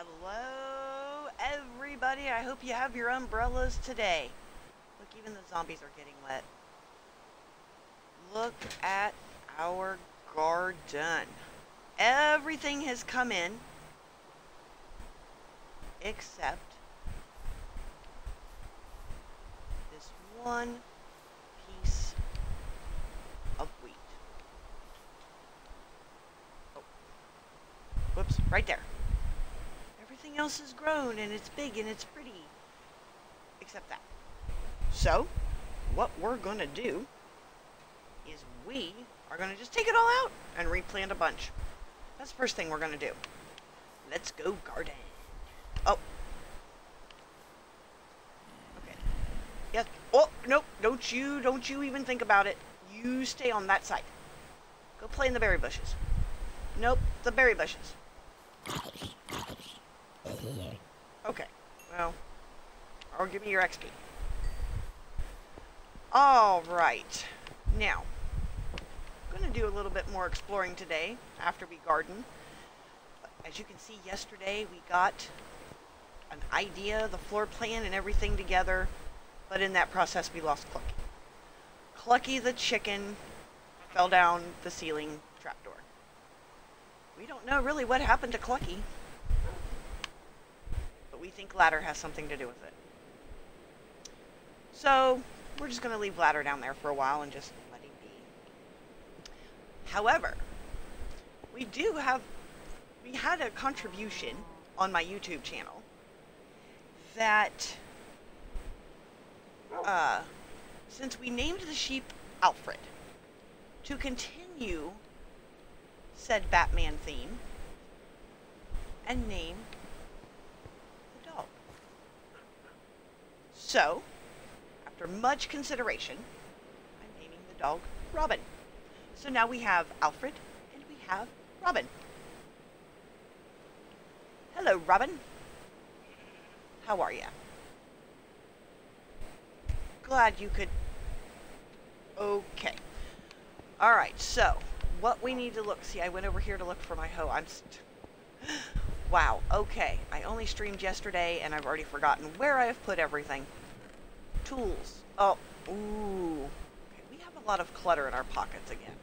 Hello, everybody. I hope you have your umbrellas today. Look, even the zombies are getting wet. Look at our garden. Everything has come in except this one piece of wheat. Oh. Whoops, right there. Else is grown and it's big and it's pretty. Except that. So, what we're gonna do is we are gonna just take it all out and replant a bunch. That's the first thing we're gonna do. Let's go garden. Oh. Okay. Yes. Oh, nope. Don't you, don't you even think about it. You stay on that side. Go play in the berry bushes. Nope, the berry bushes. Okay, well, or give me your XP. All right, now, I'm going to do a little bit more exploring today after we garden. As you can see, yesterday we got an idea, the floor plan, and everything together, but in that process we lost Clucky. Clucky the chicken fell down the ceiling trapdoor. We don't know really what happened to Clucky we think ladder has something to do with it. So we're just going to leave ladder down there for a while and just let him be. However, we do have, we had a contribution on my YouTube channel that uh, since we named the sheep Alfred, to continue said Batman theme and name So, after much consideration, I'm naming the dog Robin. So now we have Alfred and we have Robin. Hello, Robin. How are you? Glad you could... Okay. Alright, so, what we need to look... See, I went over here to look for my hoe. I'm... wow, okay. I only streamed yesterday, and I've already forgotten where I have put everything. Tools. Oh, ooh. Okay, we have a lot of clutter in our pockets again.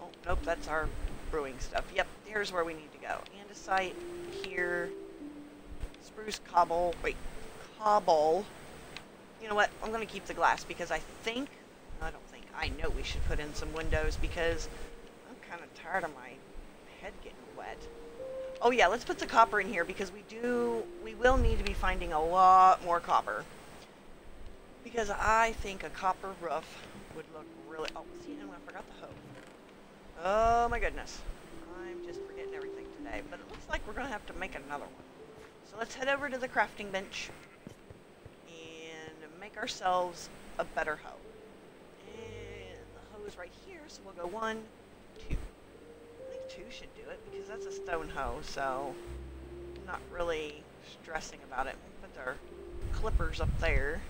Oh, nope, that's our brewing stuff. Yep, here's where we need to go. Andesite, here. Spruce cobble. Wait, cobble. You know what? I'm going to keep the glass because I think, I don't think, I know we should put in some windows because I'm kind of tired of my head getting wet. Oh yeah, let's put the copper in here because we do, we will need to be finding a lot more copper. Because I think a copper roof would look really... Oh, see, and I forgot the hoe. Oh my goodness. I'm just forgetting everything today. But it looks like we're going to have to make another one. So let's head over to the crafting bench and make ourselves a better hoe. And the hoe is right here, so we'll go one, two. I think two should do it because that's a stone hoe, so I'm not really stressing about it. Put our clippers up there.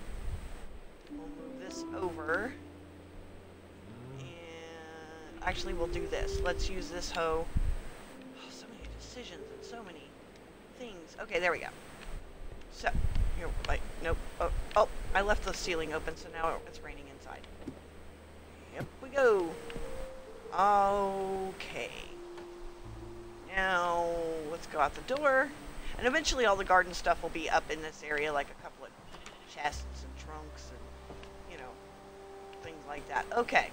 We'll move this over. And actually we'll do this. Let's use this hoe. Oh, so many decisions and so many things. Okay, there we go. So, here, like, nope. Oh, oh, I left the ceiling open, so now it's raining inside. Yep, we go. Okay. Now, let's go out the door. And eventually all the garden stuff will be up in this area, like a couple of chests like that. Okay.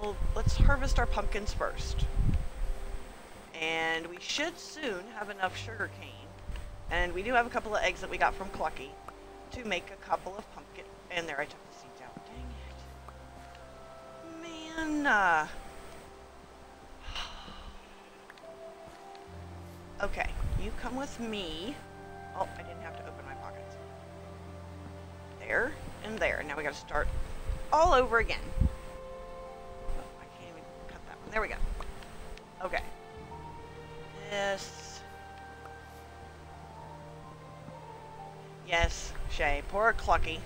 Well, let's harvest our pumpkins first. And we should soon have enough sugar cane. And we do have a couple of eggs that we got from Clucky to make a couple of pumpkin. And there, I took the seeds out. Dang it. Man, uh... Okay, you come with me. Oh, I didn't there, and there. Now we gotta start all over again. Oh, I can't even cut that one. There we go. Okay. This. Yes, Shay. Poor Clucky.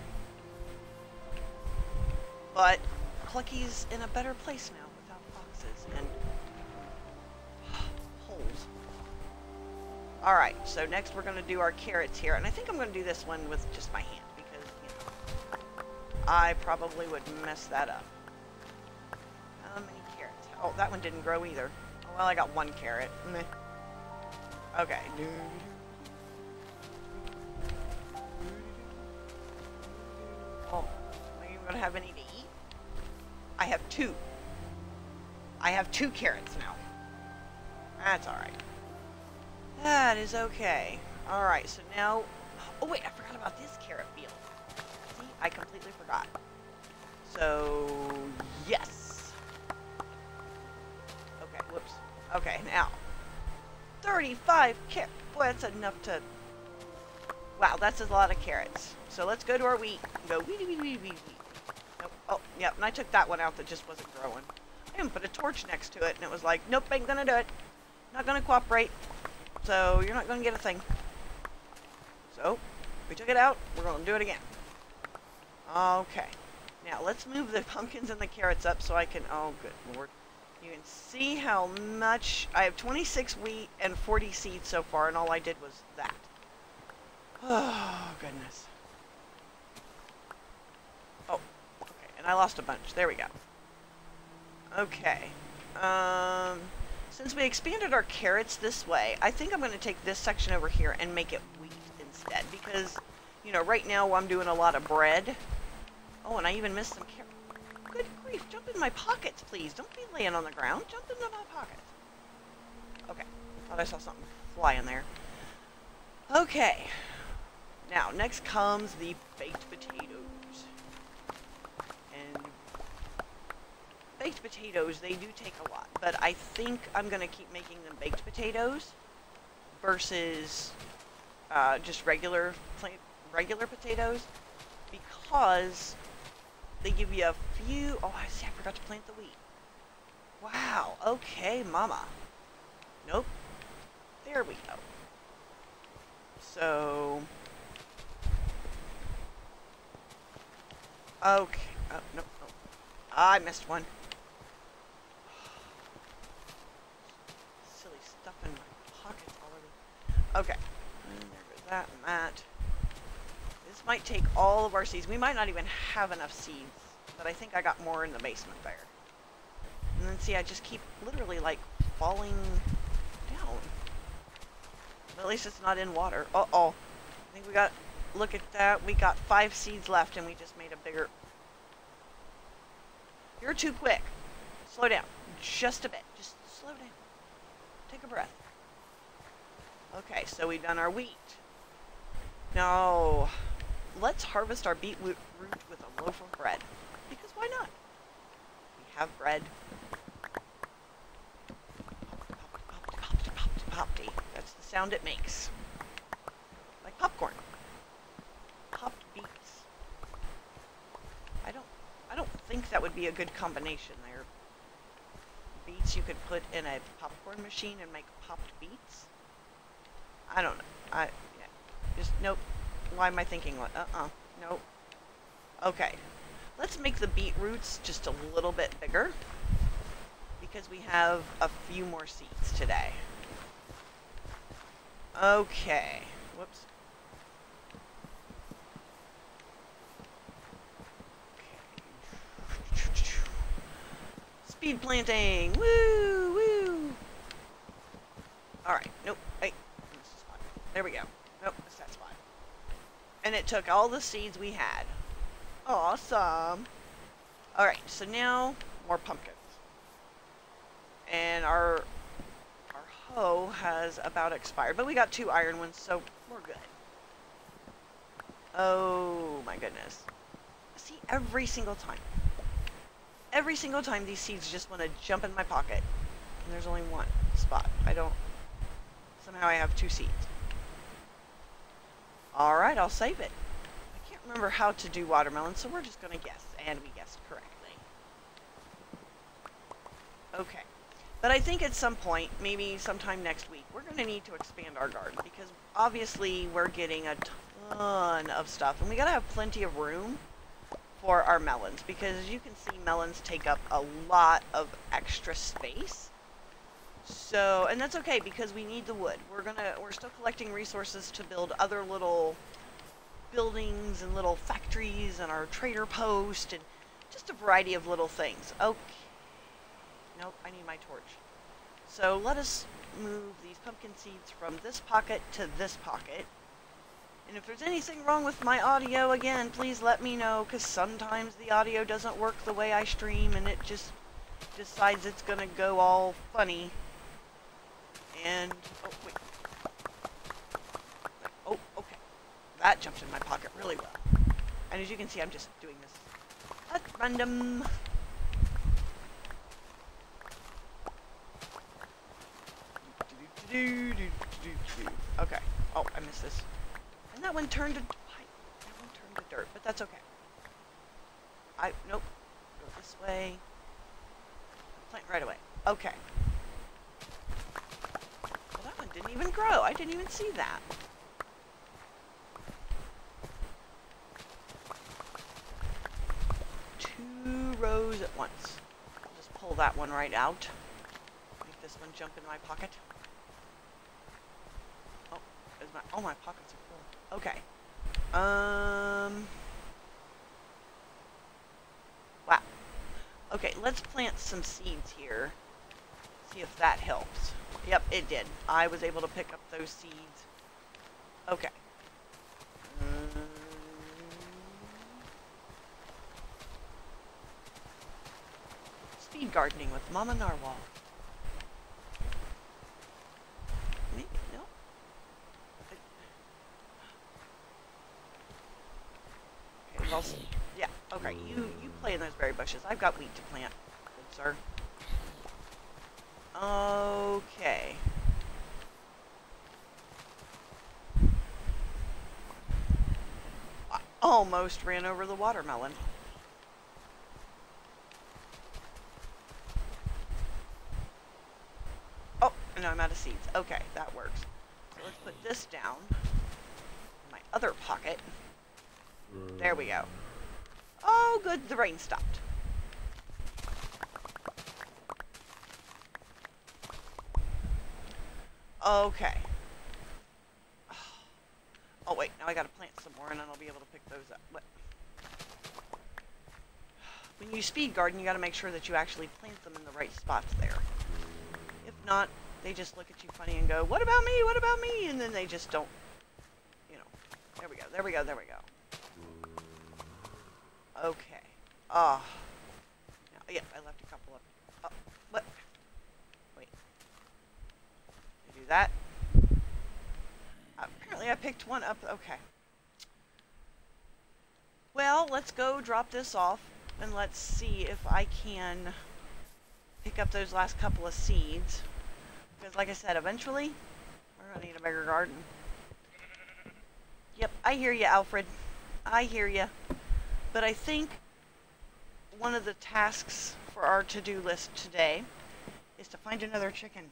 But Clucky's in a better place now without foxes, and holes. Alright, so next we're going to do our carrots here. And I think I'm going to do this one with just my hand I probably would mess that up. How many carrots? Oh, that one didn't grow either. Oh, well, I got one carrot. Meh. Okay. Oh, even going to have any to eat? I have two. I have two carrots now. That's alright. That is okay. Alright, so now... Oh wait, I forgot about this carrot field. I completely forgot. So, yes. Okay, whoops. Okay, now. 35 carrots. Boy, that's enough to... Wow, that's a lot of carrots. So let's go to our wheat. Go weedy, weedy, weedy, weedy. Nope. Oh, yep, and I took that one out that just wasn't growing. I even put a torch next to it, and it was like, nope, ain't gonna do it. Not gonna cooperate. So, you're not gonna get a thing. So, we took it out, we're gonna do it again. Okay. Now, let's move the pumpkins and the carrots up so I can, oh, good lord. You can see how much, I have 26 wheat and 40 seeds so far, and all I did was that. Oh, goodness. Oh, okay, and I lost a bunch. There we go. Okay. Um, since we expanded our carrots this way, I think I'm going to take this section over here and make it wheat instead. Because, you know, right now I'm doing a lot of bread. Oh, and I even missed some carrots. Good grief, jump in my pockets, please. Don't be laying on the ground. Jump into my pockets. Okay, thought I saw something fly in there. Okay. Now, next comes the baked potatoes. And baked potatoes, they do take a lot, but I think I'm going to keep making them baked potatoes versus uh, just regular regular potatoes because they give you a few... Oh, I see, I forgot to plant the wheat. Wow, okay, mama. Nope. There we go. So... Okay. Oh, no, no. I missed one. Silly stuff in my pockets already. Okay. There goes that and that. Might take all of our seeds. We might not even have enough seeds, but I think I got more in the basement there. And then see, I just keep literally like falling down. But at least it's not in water. Uh-oh. I think we got, look at that. We got five seeds left and we just made a bigger... You're too quick. Slow down. Just a bit. Just slow down. Take a breath. Okay, so we've done our wheat. Now, let's harvest our beetroot with a loaf of bread. Because why not? We have bread. That's the sound it makes. Like popcorn. Popped beets. I don't I don't think that would be a good combination there. Beets you could put in a popcorn machine and make popped beets. I don't know. I, yeah. Just, nope. Why am I thinking, what uh-uh. Nope. Okay. Let's make the beetroots just a little bit bigger. Because we have a few more seeds today. Okay. Whoops. Speed planting! Woo! Woo! Alright. Nope. Hey. There we go. Nope, that's that spot. And it took all the seeds we had. Awesome. Alright, so now more pumpkins. And our our hoe has about expired, but we got two iron ones, so we're good. Oh my goodness. See, every single time. Every single time these seeds just want to jump in my pocket. And there's only one spot. I don't... Somehow I have two seeds. Alright, I'll save it. I can't remember how to do watermelon, so we're just going to guess. And we guessed correctly. Okay. But I think at some point, maybe sometime next week, we're going to need to expand our garden. Because obviously we're getting a ton of stuff. And we got to have plenty of room for our melons. Because as you can see, melons take up a lot of extra space. So, and that's okay because we need the wood. We're gonna, we're still collecting resources to build other little buildings and little factories and our trader post and just a variety of little things. Okay. Nope, I need my torch. So let us move these pumpkin seeds from this pocket to this pocket. And if there's anything wrong with my audio, again, please let me know, because sometimes the audio doesn't work the way I stream, and it just decides it's going to go all funny. And, oh, wait. Oh, okay. That jumped in my pocket really well. And as you can see, I'm just doing this at random. Okay. Oh, I missed this. And that one turned to... That one turned to dirt, but that's okay. I... Nope. Go this way. Plant right away. Okay. Didn't even grow. I didn't even see that. Two rows at once. I'll just pull that one right out. Make this one jump in my pocket. My, oh, my pockets are full. Okay. Um. Wow. Okay, let's plant some seeds here. See if that helps. Yep, it did. I was able to pick up those seeds. Okay. Um, speed gardening with Mama Narwhal. well, yeah, okay, you, you play in those berry bushes. I've got wheat to plant, good sir. Okay. I almost ran over the watermelon. Oh, no, I'm out of seeds. Okay, that works. So let's put this down in my other pocket. There we go. Oh, good, the rain stopped. Okay. Oh, wait, now I gotta plant some more and then I'll be able to pick those up. When you speed garden, you gotta make sure that you actually plant them in the right spots there. If not, they just look at you funny and go, what about me, what about me? And then they just don't, you know. There we go, there we go, there we go. Okay. Ah. Oh. Yeah, I left a couple of... Oh, what? Wait. I do that. Apparently I picked one up. Okay. Well, let's go drop this off and let's see if I can pick up those last couple of seeds. Because like I said, eventually we're going to need a bigger garden. Yep, I hear you, Alfred. I hear you. But I think one of the tasks for our to-do list today is to find another chicken.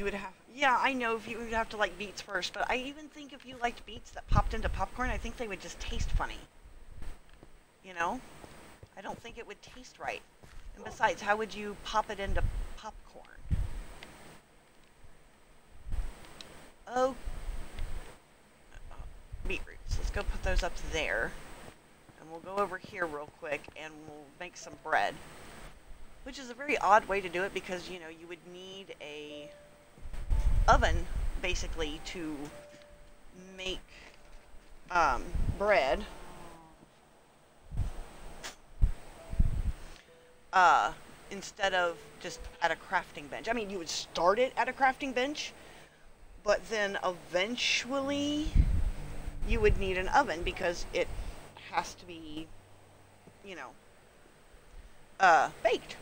You would have, yeah, I know if you would have to like beets first, but I even think if you liked beets that popped into popcorn, I think they would just taste funny. You know? I don't think it would taste right. And besides, how would you pop it into popcorn? Oh, uh, beetroot. So let's go put those up there. And we'll go over here real quick and we'll make some bread. Which is a very odd way to do it because, you know, you would need a oven, basically, to make um, bread. Uh, instead of just at a crafting bench. I mean, you would start it at a crafting bench, but then eventually you would need an oven because it has to be, you know, uh, baked.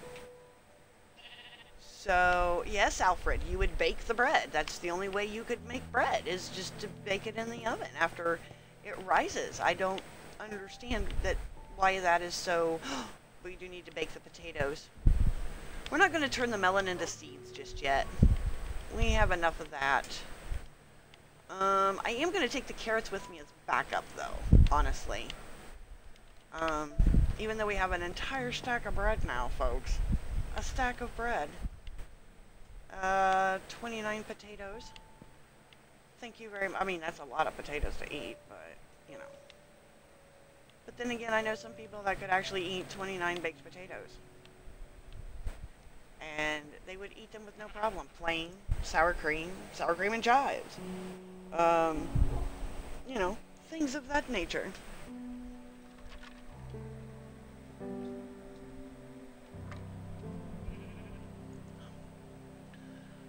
So, yes, Alfred, you would bake the bread. That's the only way you could make bread, is just to bake it in the oven after it rises. I don't understand that why that is so... we do need to bake the potatoes. We're not going to turn the melon into seeds just yet. We have enough of that. Um, I am going to take the carrots with me as backup, though, honestly. Um, even though we have an entire stack of bread now, folks. A stack of bread. Uh, 29 potatoes. Thank you very much. I mean, that's a lot of potatoes to eat, but, you know. But then again, I know some people that could actually eat 29 baked potatoes. And they would eat them with no problem. Plain, sour cream, sour cream and chives. Um, you know, things of that nature.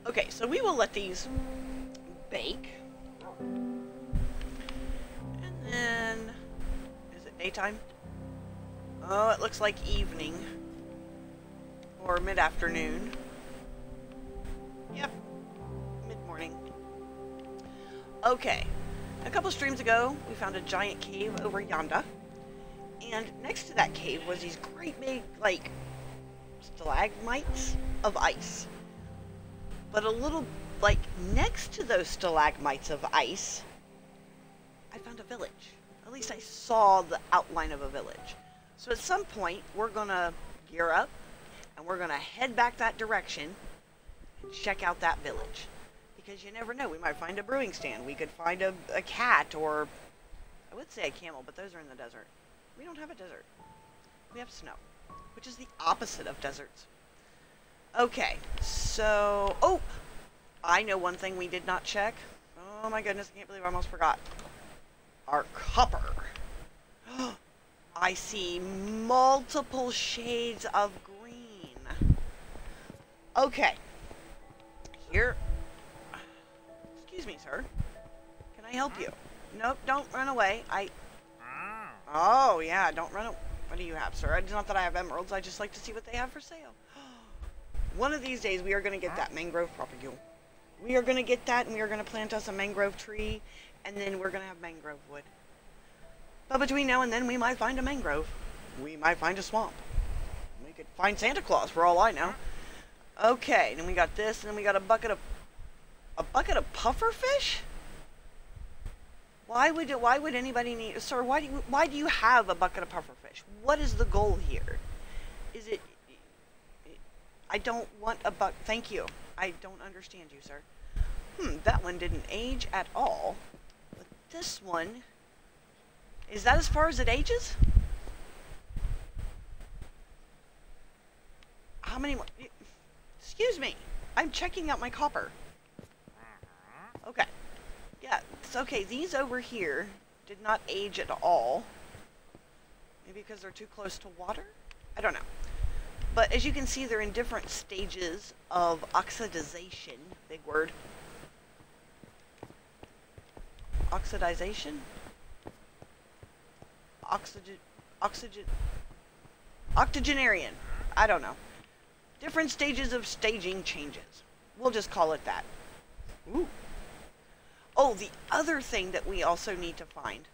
Okay, so we will let these bake. And then, is it daytime? Oh, it looks like evening. Or mid-afternoon. Yep, mid-morning. Okay, a couple streams ago, we found a giant cave over yonder. And next to that cave was these great big, like, stalagmites of ice. But a little, like, next to those stalagmites of ice, I found a village. At least I saw the outline of a village. So at some point, we're going to gear up, and we're going to head back that direction and check out that village. Because you never know, we might find a brewing stand. We could find a, a cat, or I would say a camel, but those are in the desert. We don't have a desert. We have snow, which is the opposite of deserts. Okay, so... Oh! I know one thing we did not check. Oh my goodness, I can't believe I almost forgot. Our copper. I see multiple shades of green. Okay. Here. Excuse me, sir. Can I help you? Nope, don't run away. I... Ah. Oh, yeah, don't run away. What do you have, sir? It's not that I have emeralds. I just like to see what they have for sale. One of these days, we are going to get that mangrove propagule. We are going to get that, and we are going to plant us a mangrove tree, and then we're going to have mangrove wood. But between now and then, we might find a mangrove. We might find a swamp. We could find Santa Claus, for all I know. Okay, then we got this, and then we got a bucket of... A bucket of puffer fish? Why would it, why would anybody need... Sir, why do, you, why do you have a bucket of puffer fish? What is the goal here? Is it... I don't want a buck... Thank you. I don't understand you, sir. Hmm, that one didn't age at all. But this one... Is that as far as it ages? How many more? Excuse me. I'm checking out my copper. Okay. Yeah, it's okay. These over here did not age at all. Maybe because they're too close to water? I don't know. But as you can see, they're in different stages of oxidization. Big word. Oxidization? Oxygen... Oxygen... Octogenarian. I don't know. Different stages of staging changes. We'll just call it that. Ooh. Oh, the other thing that we also need to find,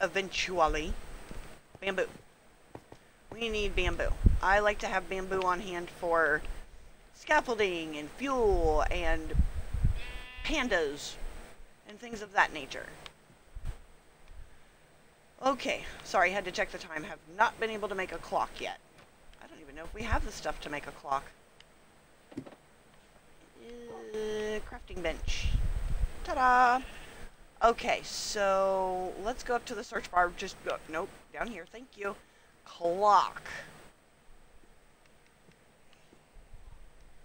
eventually, bamboo. We need bamboo. I like to have bamboo on hand for scaffolding and fuel and pandas and things of that nature. Okay, sorry, had to check the time. Have not been able to make a clock yet. I don't even know if we have the stuff to make a clock. Uh, crafting bench. Ta-da! Okay, so let's go up to the search bar. Just, uh, nope, down here. Thank you. Clock.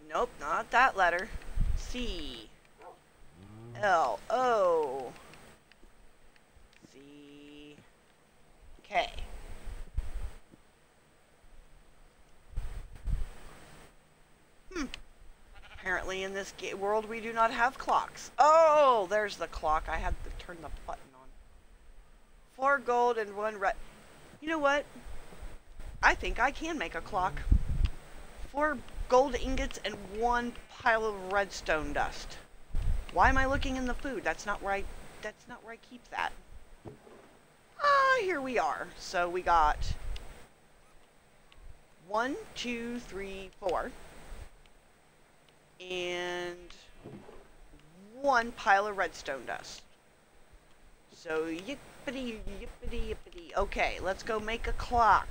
Nope, not that letter. C. L. O. C. K. Hmm. Apparently in this world we do not have clocks. Oh, there's the clock. I had to turn the button on. Four gold and one red. You know what? I think I can make a clock. Four gold ingots and one pile of redstone dust. Why am I looking in the food? That's not where I, that's not where I keep that. Ah, here we are. So we got one, two, three, four and one pile of redstone dust. So yippity yippity yippity. Okay, let's go make a clock.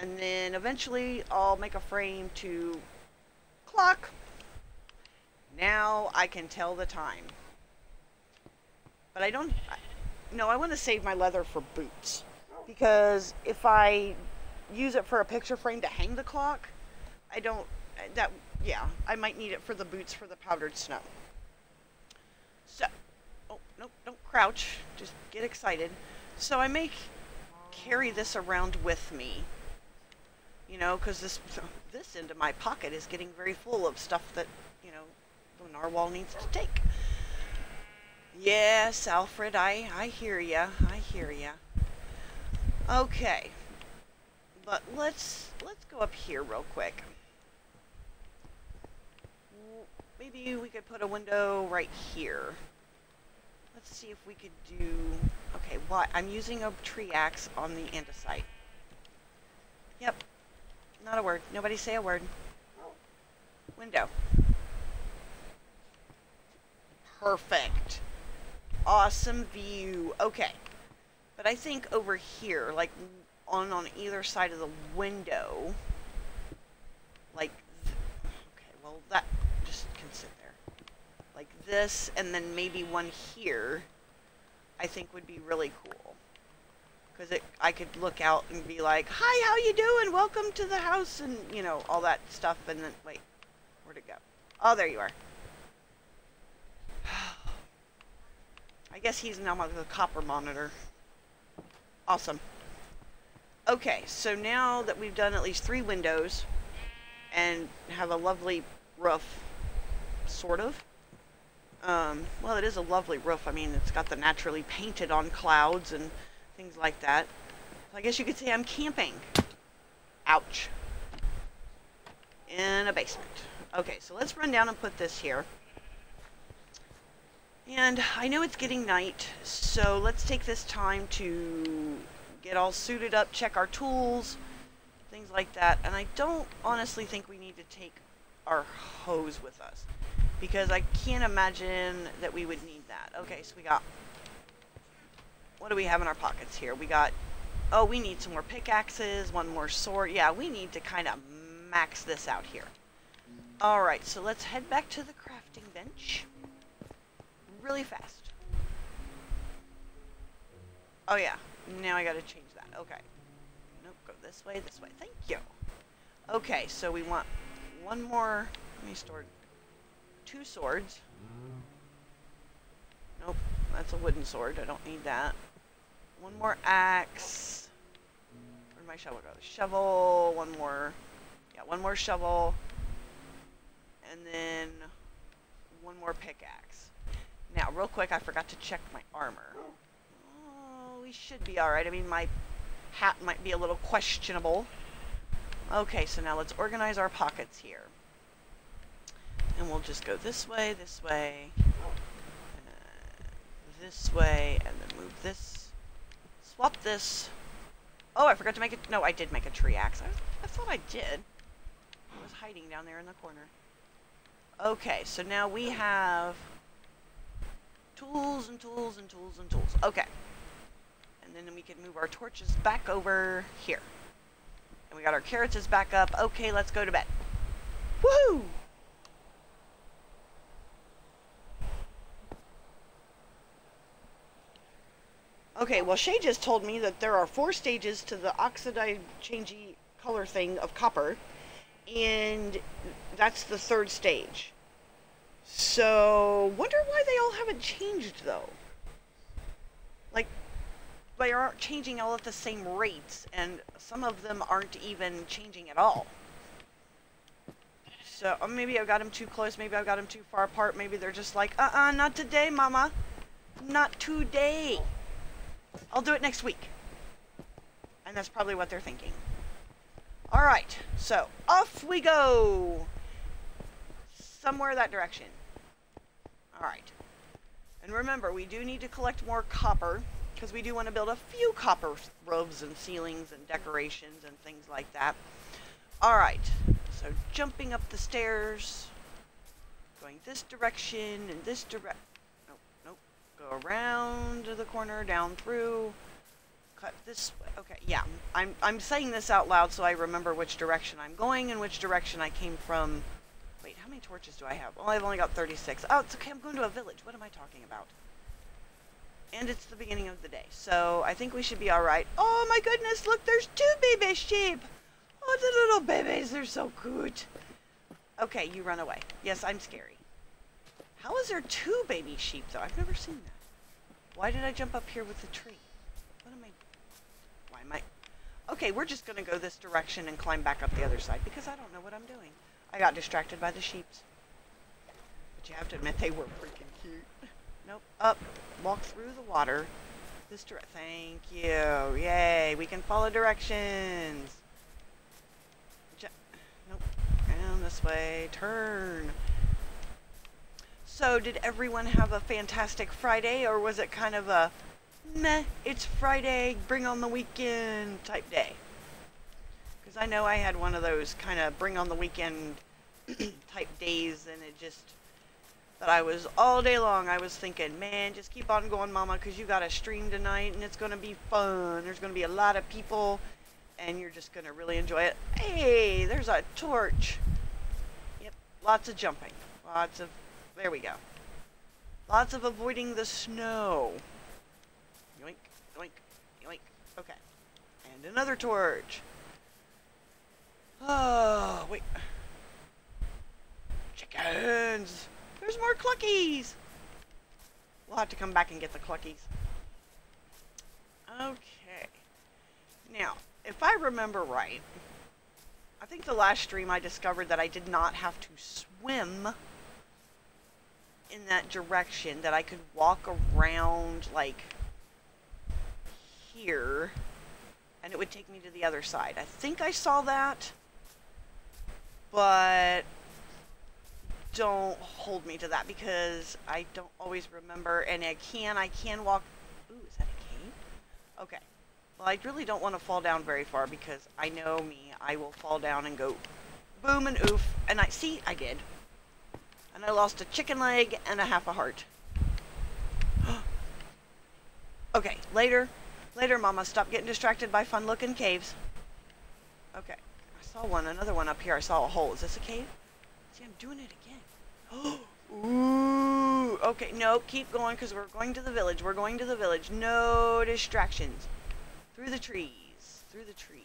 And then eventually I'll make a frame to clock. Now I can tell the time. But I don't... I, no, I want to save my leather for boots. Because if I use it for a picture frame to hang the clock, I don't... That, yeah, I might need it for the boots for the powdered snow. So, oh, nope, don't crouch. Just get excited. So I make carry this around with me. You know, because this this end of my pocket is getting very full of stuff that, you know, the narwhal needs to take. Yes, Alfred, I, I hear ya. I hear ya. Okay. But let's let's go up here real quick. Maybe we could put a window right here. Let's see if we could do... Okay, what? I'm using a tree axe on the andesite. Yep. Not a word. Nobody say a word. Window. Perfect. Awesome view. Okay. But I think over here, like on on either side of the window, like, okay, well that just can sit there. like this, and then maybe one here, I think would be really cool. Because it, I could look out and be like, hi, how you doing? Welcome to the house, and, you know, all that stuff, and then, wait, where'd it go? Oh, there you are. I guess he's now the copper monitor. Awesome. Okay, so now that we've done at least three windows and have a lovely roof, sort of, um, well, it is a lovely roof. I mean, it's got the naturally painted on clouds and things like that. I guess you could say I'm camping. Ouch. In a basement. Okay, so let's run down and put this here. And I know it's getting night, so let's take this time to get all suited up, check our tools, things like that. And I don't honestly think we need to take our hoes with us because I can't imagine that we would need that. Okay, so we got, what do we have in our pockets here? We got, oh, we need some more pickaxes, one more sword. Yeah, we need to kind of max this out here. All right, so let's head back to the crafting bench really fast. Oh yeah, now I gotta change that. Okay. Nope, go this way, this way. Thank you. Okay, so we want one more, let me store two swords. Mm. Nope, that's a wooden sword. I don't need that. One more axe. Where'd my shovel go? Shovel, one more. Yeah, one more shovel. And then one more pickaxe. Now, real quick, I forgot to check my armor. Oh, we should be alright. I mean, my hat might be a little questionable. Okay, so now let's organize our pockets here. And we'll just go this way, this way, this way, and then move this. Swap this. Oh, I forgot to make it. No, I did make a tree axe. I, I thought I did. It was hiding down there in the corner. Okay, so now we have tools and tools and tools and tools. Okay. And then we can move our torches back over here. And we got our carrots back up. Okay, let's go to bed. Woohoo! Okay, well Shay just told me that there are four stages to the oxidized changey color thing of copper, and that's the third stage. So, wonder why they all haven't changed though. Like, they aren't changing all at the same rates, and some of them aren't even changing at all. So, uh, maybe I've got them too close, maybe I've got them too far apart, maybe they're just like, uh-uh, not today, mama. Not today. I'll do it next week. And that's probably what they're thinking. All right, so off we go. Somewhere that direction. All right. And remember, we do need to collect more copper because we do want to build a few copper roofs and ceilings and decorations and things like that. All right, so jumping up the stairs, going this direction and this direction. Go around the corner, down through, cut this way. Okay, yeah, I'm, I'm saying this out loud so I remember which direction I'm going and which direction I came from Wait, how many torches do I have? Well, I've only got 36. Oh, it's okay. I'm going to a village. What am I talking about? And it's the beginning of the day, so I think we should be all right. Oh my goodness, look, there's two baby sheep. Oh, the little babies, they're so cute. Okay, you run away. Yes, I'm scary. How is there two baby sheep, though? I've never seen that. Why did I jump up here with the tree? What am I... Why am I... Okay, we're just going to go this direction and climb back up the other side, because I don't know what I'm doing. I got distracted by the sheeps. But you have to admit, they were freaking cute. Nope, up. Walk through the water. This direct. Thank you. Yay, we can follow directions. nope. Down this way. Turn. So, did everyone have a fantastic Friday, or was it kind of a meh, it's Friday, bring on the weekend type day? Because I know I had one of those kind of bring on the weekend type days, and it just, that I was all day long, I was thinking, man, just keep on going, mama, because you got a stream tonight, and it's going to be fun. There's going to be a lot of people, and you're just going to really enjoy it. Hey, there's a torch. Yep, lots of jumping. Lots of there we go. Lots of avoiding the snow. Yoink, yoink, yoink. Okay. And another torch. Oh, wait. Chickens! There's more cluckies! We'll have to come back and get the cluckies. Okay. Now, if I remember right, I think the last stream I discovered that I did not have to swim in that direction that I could walk around like here and it would take me to the other side. I think I saw that, but don't hold me to that because I don't always remember and I can, I can walk, ooh, is that a cave? Okay. Well, I really don't want to fall down very far because I know me, I will fall down and go boom and oof, and I, see, I did. And I lost a chicken leg and a half a heart. okay, later. Later, Mama. Stop getting distracted by fun-looking caves. Okay. I saw one, another one up here. I saw a hole. Is this a cave? See, I'm doing it again. Ooh. Okay, no, keep going because we're going to the village. We're going to the village. No distractions. Through the trees. Through the trees.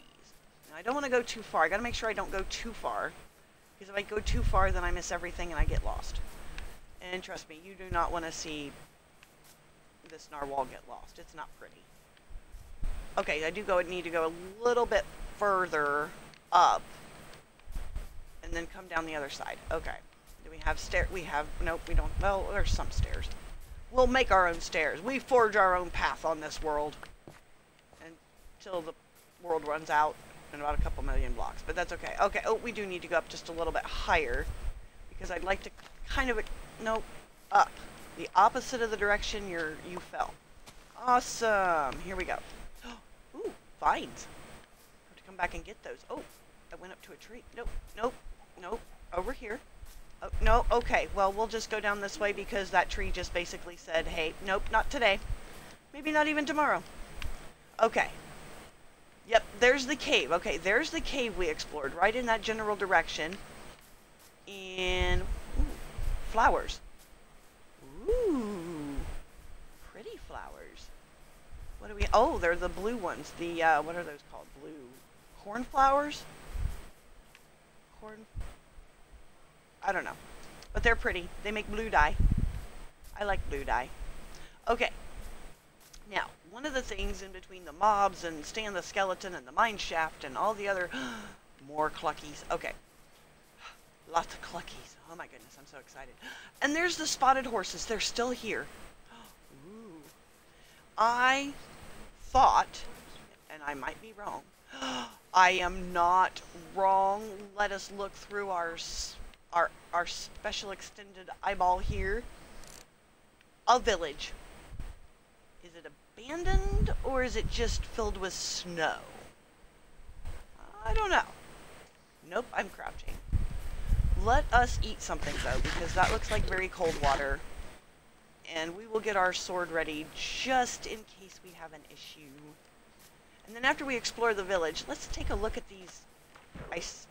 Now, I don't want to go too far. I got to make sure I don't go too far. Because if I go too far, then I miss everything and I get lost. And trust me, you do not want to see this narwhal get lost. It's not pretty. Okay, I do go need to go a little bit further up. And then come down the other side. Okay. Do we have stairs? We have... Nope, we don't. Well, there's some stairs. We'll make our own stairs. We forge our own path on this world. Until the world runs out in about a couple million blocks, but that's okay. Okay, oh, we do need to go up just a little bit higher because I'd like to kind of, no, up. The opposite of the direction you're, you fell. Awesome. Here we go. Ooh, vines. Have to come back and get those. Oh, I went up to a tree. Nope, nope, nope. Over here. Oh, no, okay. Well, we'll just go down this way because that tree just basically said, hey, nope, not today. Maybe not even tomorrow. Okay, Yep, there's the cave. Okay, there's the cave we explored, right in that general direction. And ooh, flowers. Ooh, pretty flowers. What do we? Oh, they're the blue ones. The uh, what are those called? Blue cornflowers. Corn. I don't know, but they're pretty. They make blue dye. I like blue dye. Okay. Now, one of the things in between the mobs and Stan the Skeleton and the mine shaft and all the other more cluckies. Okay. Lots of cluckies. Oh my goodness, I'm so excited. And there's the spotted horses. They're still here. Ooh. I thought, and I might be wrong, I am not wrong. Let us look through our our our special extended eyeball here. A village. Abandoned or is it just filled with snow? I don't know. Nope, I'm crouching. Let us eat something though, because that looks like very cold water. And we will get our sword ready just in case we have an issue. And then after we explore the village, let's take a look at these ice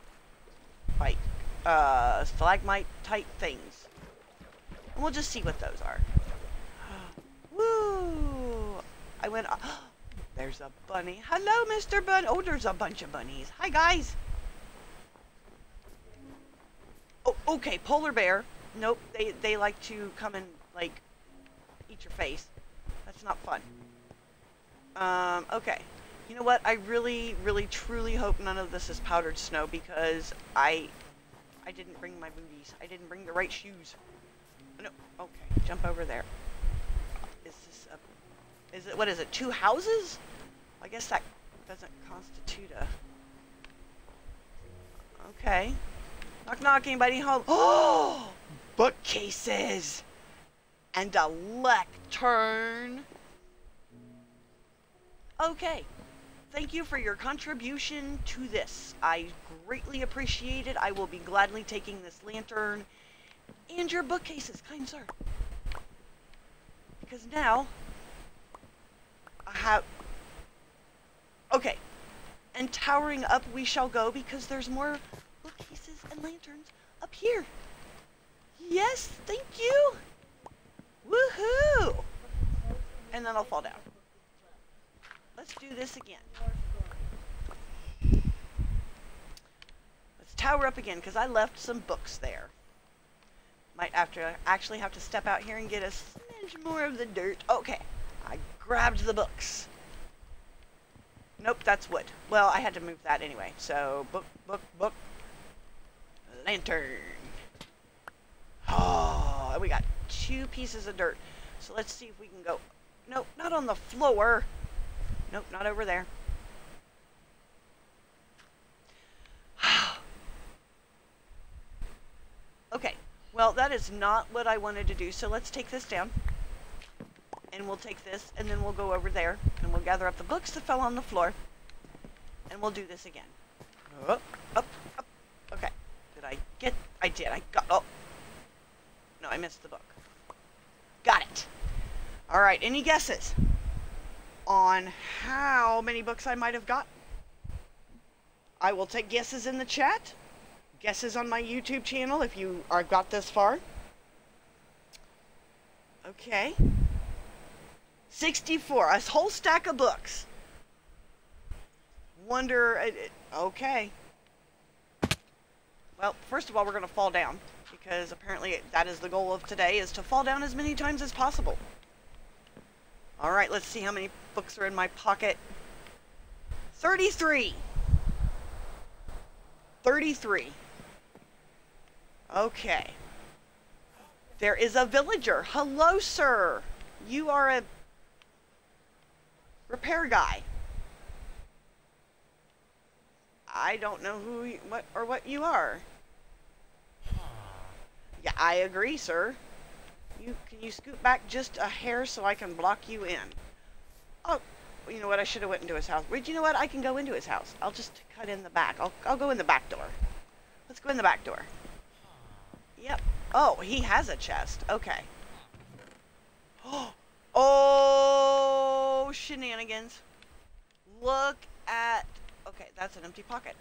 spike uh, stalagmite type things. And we'll just see what those are. Woo! I went. Uh, there's a bunny. Hello, Mr. Bunny. Oh, there's a bunch of bunnies. Hi, guys. Oh, okay. Polar bear. Nope. They they like to come and like eat your face. That's not fun. Um. Okay. You know what? I really, really, truly hope none of this is powdered snow because I, I didn't bring my booties. I didn't bring the right shoes. No. Okay. Jump over there. Is it what is it? Two houses? I guess that doesn't constitute a. Okay. Knock knock. Anybody home? Oh, bookcases and a lectern. Okay. Thank you for your contribution to this. I greatly appreciate it. I will be gladly taking this lantern and your bookcases, kind sir. Because now Have Okay. And towering up we shall go because there's more bookcases and lanterns up here. Yes, thank you. Woohoo! And then I'll fall down. Let's do this again. Let's tower up again because I left some books there. Might have to actually have to step out here and get a smidge more of the dirt. Okay, grabbed the books. Nope, that's wood. Well, I had to move that anyway. So, book, book, book. Lantern. Oh, we got two pieces of dirt. So let's see if we can go. Nope, not on the floor. Nope, not over there. okay, well, that is not what I wanted to do. So let's take this down. And we'll take this, and then we'll go over there, and we'll gather up the books that fell on the floor. And we'll do this again. Oh. Up, up, up. Okay. Did I get... I did. I got... Oh. No, I missed the book. Got it. All right, any guesses on how many books I might have got? I will take guesses in the chat. Guesses on my YouTube channel if you are got this far. Okay. 64, a whole stack of books. Wonder, uh, uh, okay. Well, first of all, we're going to fall down because apparently that is the goal of today is to fall down as many times as possible. All right, let's see how many books are in my pocket. 33. 33. Okay. There is a villager. Hello, sir. You are a repair guy. I don't know who you, what or what you are. Yeah, I agree, sir. You can you scoot back just a hair so I can block you in? Oh, you know what? I should have went into his house. Wait, you know what? I can go into his house. I'll just cut in the back. I'll I'll go in the back door. Let's go in the back door. Yep. Oh, he has a chest. Okay. Oh, shenanigans. Look at... Okay, that's an empty pocket.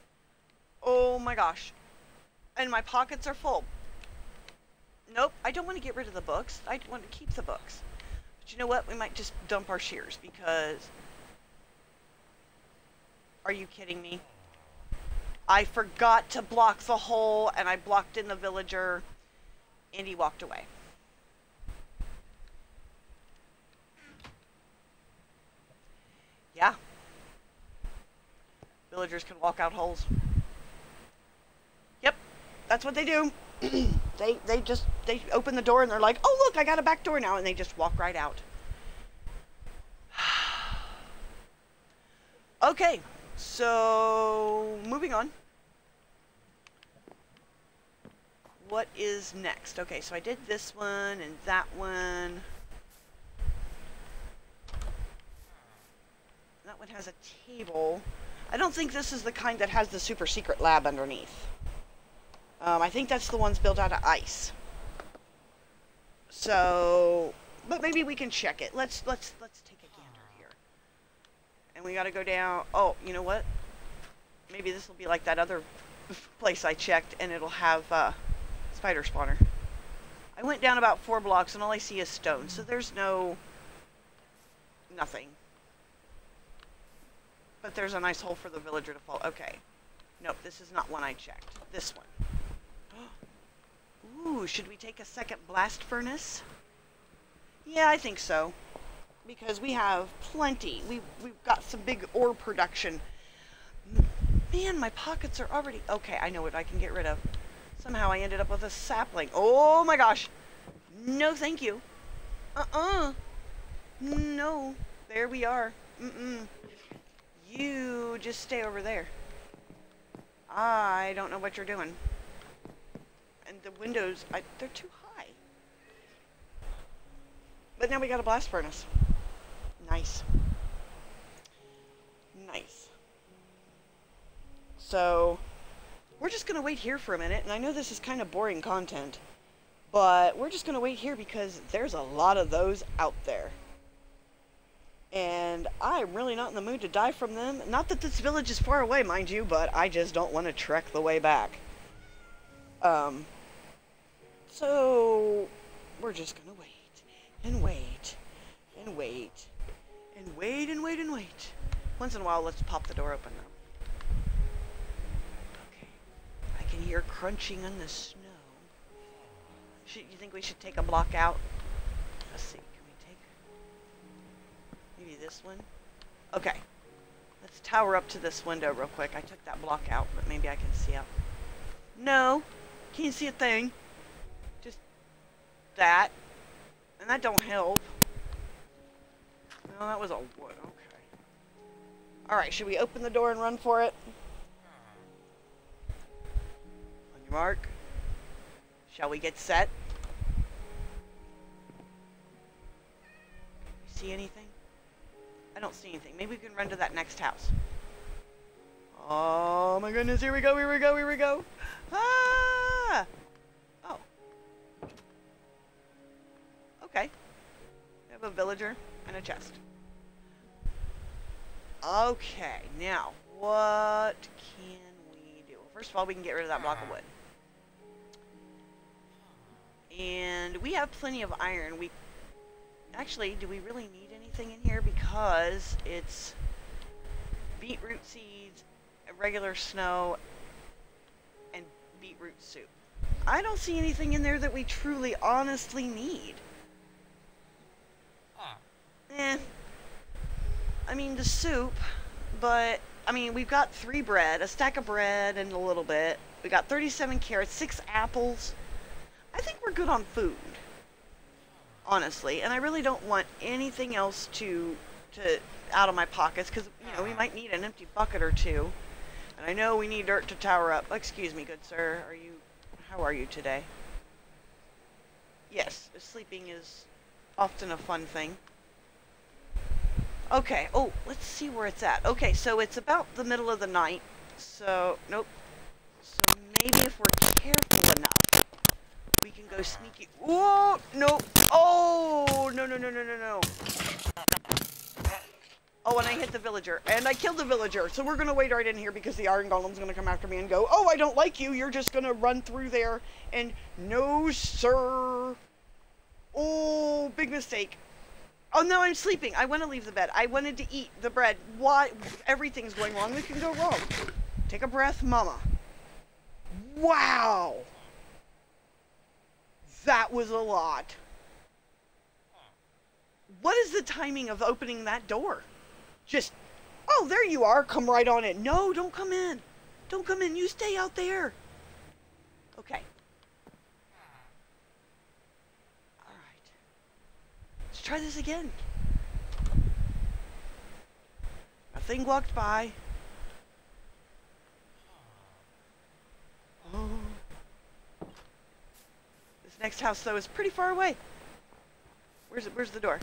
Oh my gosh. And my pockets are full. Nope, I don't want to get rid of the books. I want to keep the books. But you know what? We might just dump our shears because... Are you kidding me? I forgot to block the hole and I blocked in the villager and he walked away. Yeah. Villagers can walk out holes. Yep, that's what they do. they they just they open the door and they're like, "Oh look, I got a back door now," and they just walk right out. okay, so moving on. What is next? Okay, so I did this one and that one. That one has a table. I don't think this is the kind that has the super secret lab underneath. Um, I think that's the ones built out of ice. So, but maybe we can check it. Let's let's let's take a gander here. And we got to go down. Oh, you know what? Maybe this will be like that other place I checked, and it'll have uh, spider spawner. I went down about four blocks, and all I see is stone, so there's no... nothing. But there's a nice hole for the villager to fall. Okay. Nope, this is not one I checked. This one. Ooh, should we take a second blast furnace? Yeah, I think so. Because we have plenty. We, we've got some big ore production. Man, my pockets are already... Okay, I know what I can get rid of. Somehow I ended up with a sapling. Oh my gosh. No, thank you. Uh-uh. No. There we are. Mm-mm. You just stay over there. I don't know what you're doing. And the windows, I, they're too high. But now we got a blast furnace. Nice. Nice. So, we're just going to wait here for a minute. And I know this is kind of boring content. But we're just going to wait here because there's a lot of those out there. And I'm really not in the mood to die from them. Not that this village is far away, mind you, but I just don't want to trek the way back. Um, so, we're just to wait, and wait, and wait, and wait, and wait, and wait. Once in a while, let's pop the door open, though. Okay. I can hear crunching on the snow. Should, you think we should take a block out? This one? Okay. Let's tower up to this window real quick. I took that block out, but maybe I can see out. No! Can't see a thing. Just that. And that don't help. No, that was a wood. Okay. Alright, should we open the door and run for it? On your mark. Shall we get set? See anything? Don't see anything. Maybe we can run to that next house. Oh my goodness, here we go, here we go, here we go. Ah! Oh. Okay. We have a villager and a chest. Okay, now, what can we do? First of all, we can get rid of that block of wood. And we have plenty of iron. We Actually, do we really need anything in here? Because it's beetroot seeds, regular snow, and beetroot soup. I don't see anything in there that we truly, honestly need. Huh. Eh. I mean, the soup, but, I mean, we've got three bread, a stack of bread and a little bit. We got 37 carrots, six apples. I think we're good on food honestly. And I really don't want anything else to to out of my pockets because you know we might need an empty bucket or two. And I know we need dirt to tower up. Excuse me, good sir. Are you? How are you today? Yes, sleeping is often a fun thing. Okay. Oh, let's see where it's at. Okay, so it's about the middle of the night. So nope. So maybe if we're careful enough, can go sneaky. Whoa! No! Oh! No! No! No! No! No! No! Oh, and I hit the villager. And I killed the villager. So we're going to wait right in here because the iron golem's going to come after me and go, Oh, I don't like you. You're just going to run through there. And no, sir. Oh, big mistake. Oh, no, I'm sleeping. I want to leave the bed. I wanted to eat the bread. Why? Everything's going wrong that can go wrong. Take a breath, mama. Wow. That was a lot. What is the timing of opening that door? Just, oh, there you are. Come right on in. No, don't come in. Don't come in. You stay out there. Okay. All right. Let's try this again. A thing walked by. Oh. Next house, though, is pretty far away. Where's it? Where's the door?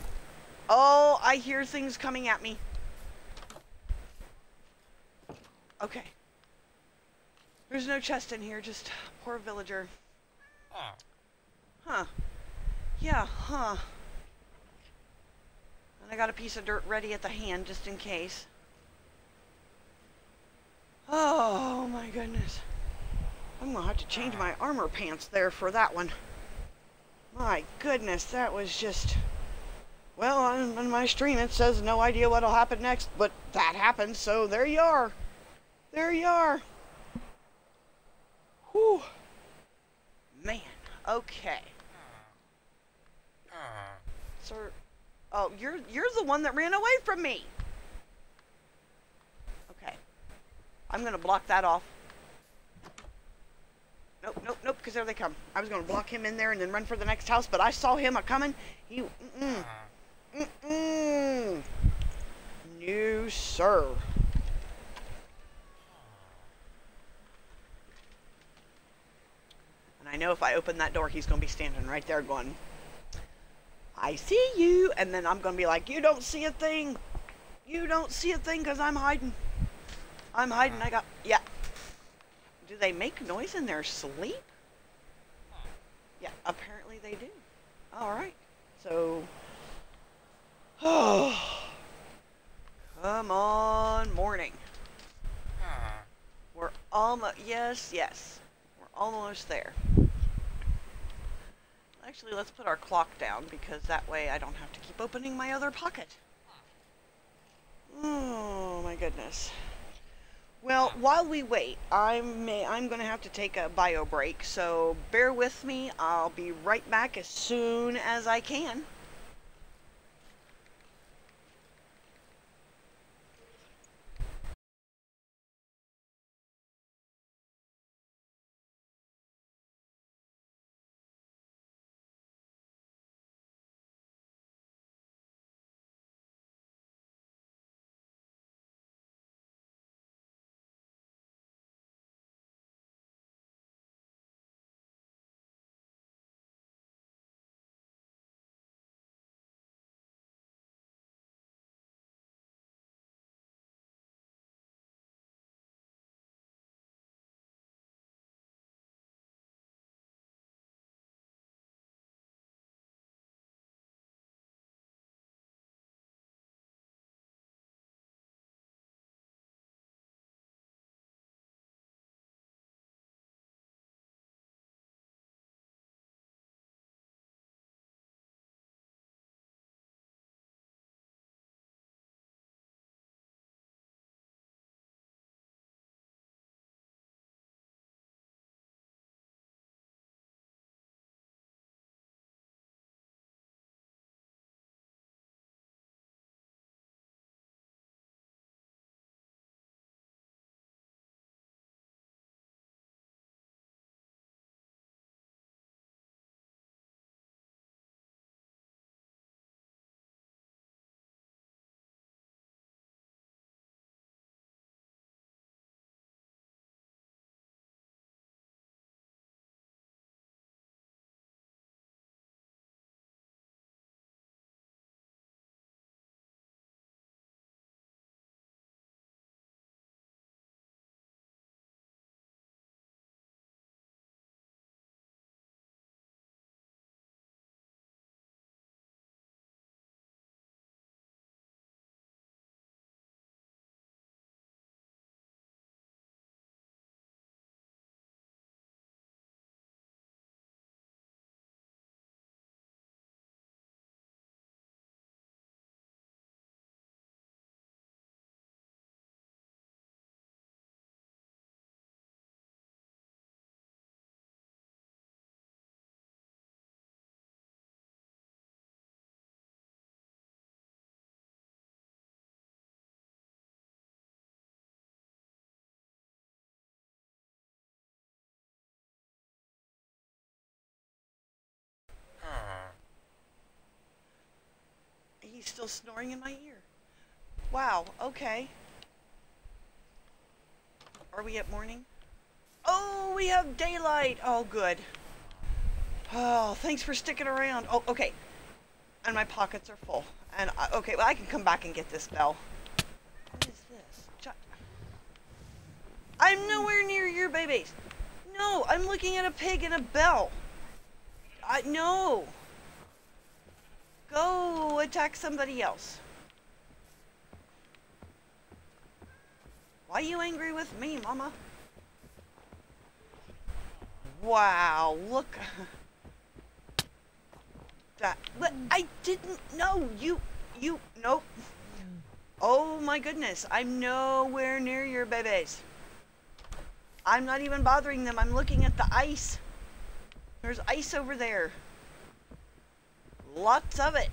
Oh, I hear things coming at me. Okay. There's no chest in here, just poor villager. Oh. Huh. Yeah, huh. And I got a piece of dirt ready at the hand, just in case. Oh, my goodness. I'm gonna have to change my armor pants there for that one. My goodness, that was just... Well, on, on my stream it says no idea what'll happen next, but that happened, so there you are. There you are. Whew. Man, okay. Sir, oh, you're you're the one that ran away from me. Okay. I'm gonna block that off. Nope, nope, nope, because there they come. I was going to block him in there and then run for the next house, but I saw him a coming. He, mm-mm, mm-mm. No, sir. And I know if I open that door, he's going to be standing right there going, I see you. And then I'm going to be like, you don't see a thing. You don't see a thing because I'm hiding. I'm hiding. I got, yeah, do they make noise in their sleep? Yeah, apparently they do. Alright. So... Oh. Come on, morning. We're almost... Yes, yes. We're almost there. Actually, let's put our clock down because that way I don't have to keep opening my other pocket. Oh, my goodness. Well, while we wait, I'm I'm going to have to take a bio break, so bear with me. I'll be right back as soon as I can. He's still snoring in my ear. Wow, okay. Are we at morning? Oh, we have daylight. Oh, good. Oh, thanks for sticking around. Oh, okay. And my pockets are full. And, I, okay, well, I can come back and get this bell. What is this? I'm nowhere near your babies. No, I'm looking at a pig and a bell. I, no. Go attack somebody else. Why are you angry with me, Mama? Wow, look. That, but I didn't know. You, you, nope. Oh my goodness, I'm nowhere near your babies. I'm not even bothering them. I'm looking at the ice. There's ice over there. Lots of it.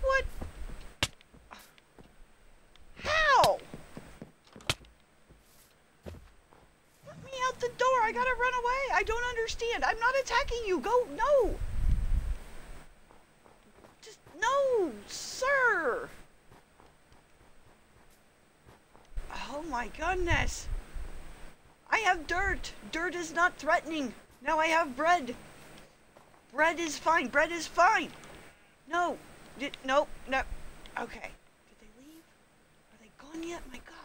What? How? Let me out the door. I gotta run away. I don't understand. I'm not attacking you. Go. No. Just no, sir. Oh my goodness. I have dirt. Dirt is not threatening. Now I have bread. Bread is fine. Bread is fine. No. Did, no. No. Okay. Did they leave? Are they gone yet? My God.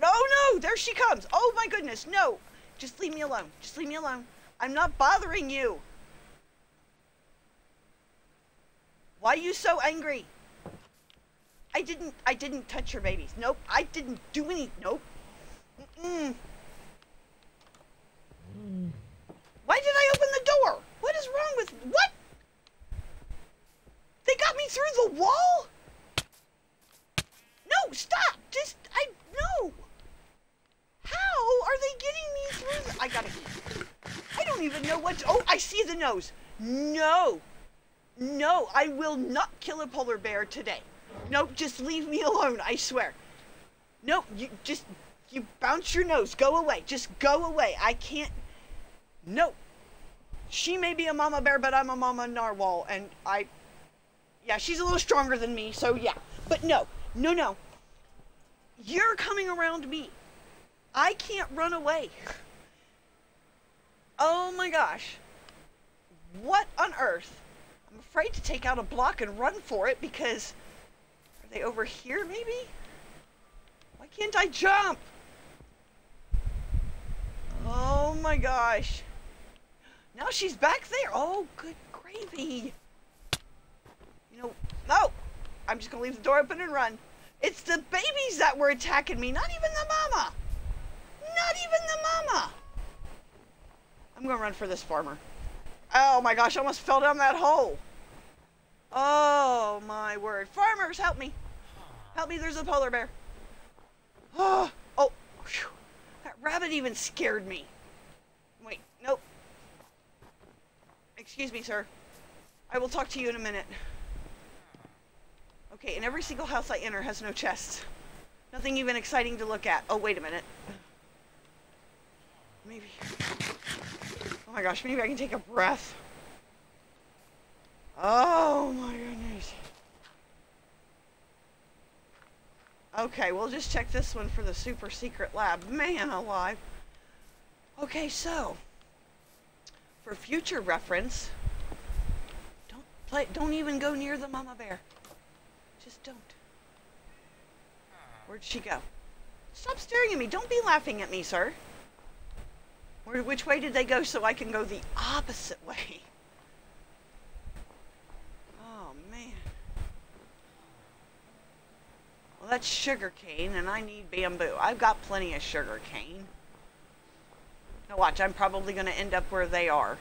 No, no. There she comes. Oh my goodness. No. Just leave me alone. Just leave me alone. I'm not bothering you. Why are you so angry? I didn't I didn't touch your babies. Nope. I didn't do any nope. Mm-mm. Why did I open the door? What is wrong with what? They got me through the wall? No, stop. Just I no. How are they getting me through? The, I gotta. I don't even know what. To, oh, I see the nose. No, no, I will not kill a polar bear today. No, just leave me alone. I swear. No, you just you bounce your nose. Go away. Just go away. I can't. No. She may be a mama bear, but I'm a mama narwhal, and I. Yeah, she's a little stronger than me, so yeah. But no, no, no. You're coming around me. I can't run away. Oh my gosh. What on earth? I'm afraid to take out a block and run for it because. Are they over here, maybe? Why can't I jump? Oh my gosh. Now she's back there. Oh, good gravy. You know, no. I'm just going to leave the door open and run. It's the babies that were attacking me, not even the mama. Not even the mama. I'm going to run for this farmer. Oh my gosh, I almost fell down that hole. Oh my word. Farmers, help me. Help me, there's a polar bear. Ah, oh, oh, whew. that rabbit even scared me. Wait, nope. Excuse me, sir. I will talk to you in a minute. Okay, and every single house I enter has no chests. Nothing even exciting to look at. Oh, wait a minute. Maybe. Oh my gosh, maybe I can take a breath. Oh my goodness. Okay, we'll just check this one for the super secret lab. Man alive. Okay, so for future reference, don't play don't even go near the mama bear. Just don't. Where'd she go? Stop staring at me. Don't be laughing at me, sir. Where, which way did they go so I can go the opposite way? Oh, man. Well, that's sugar cane, and I need bamboo. I've got plenty of sugar cane. Now watch, I'm probably going to end up where they are.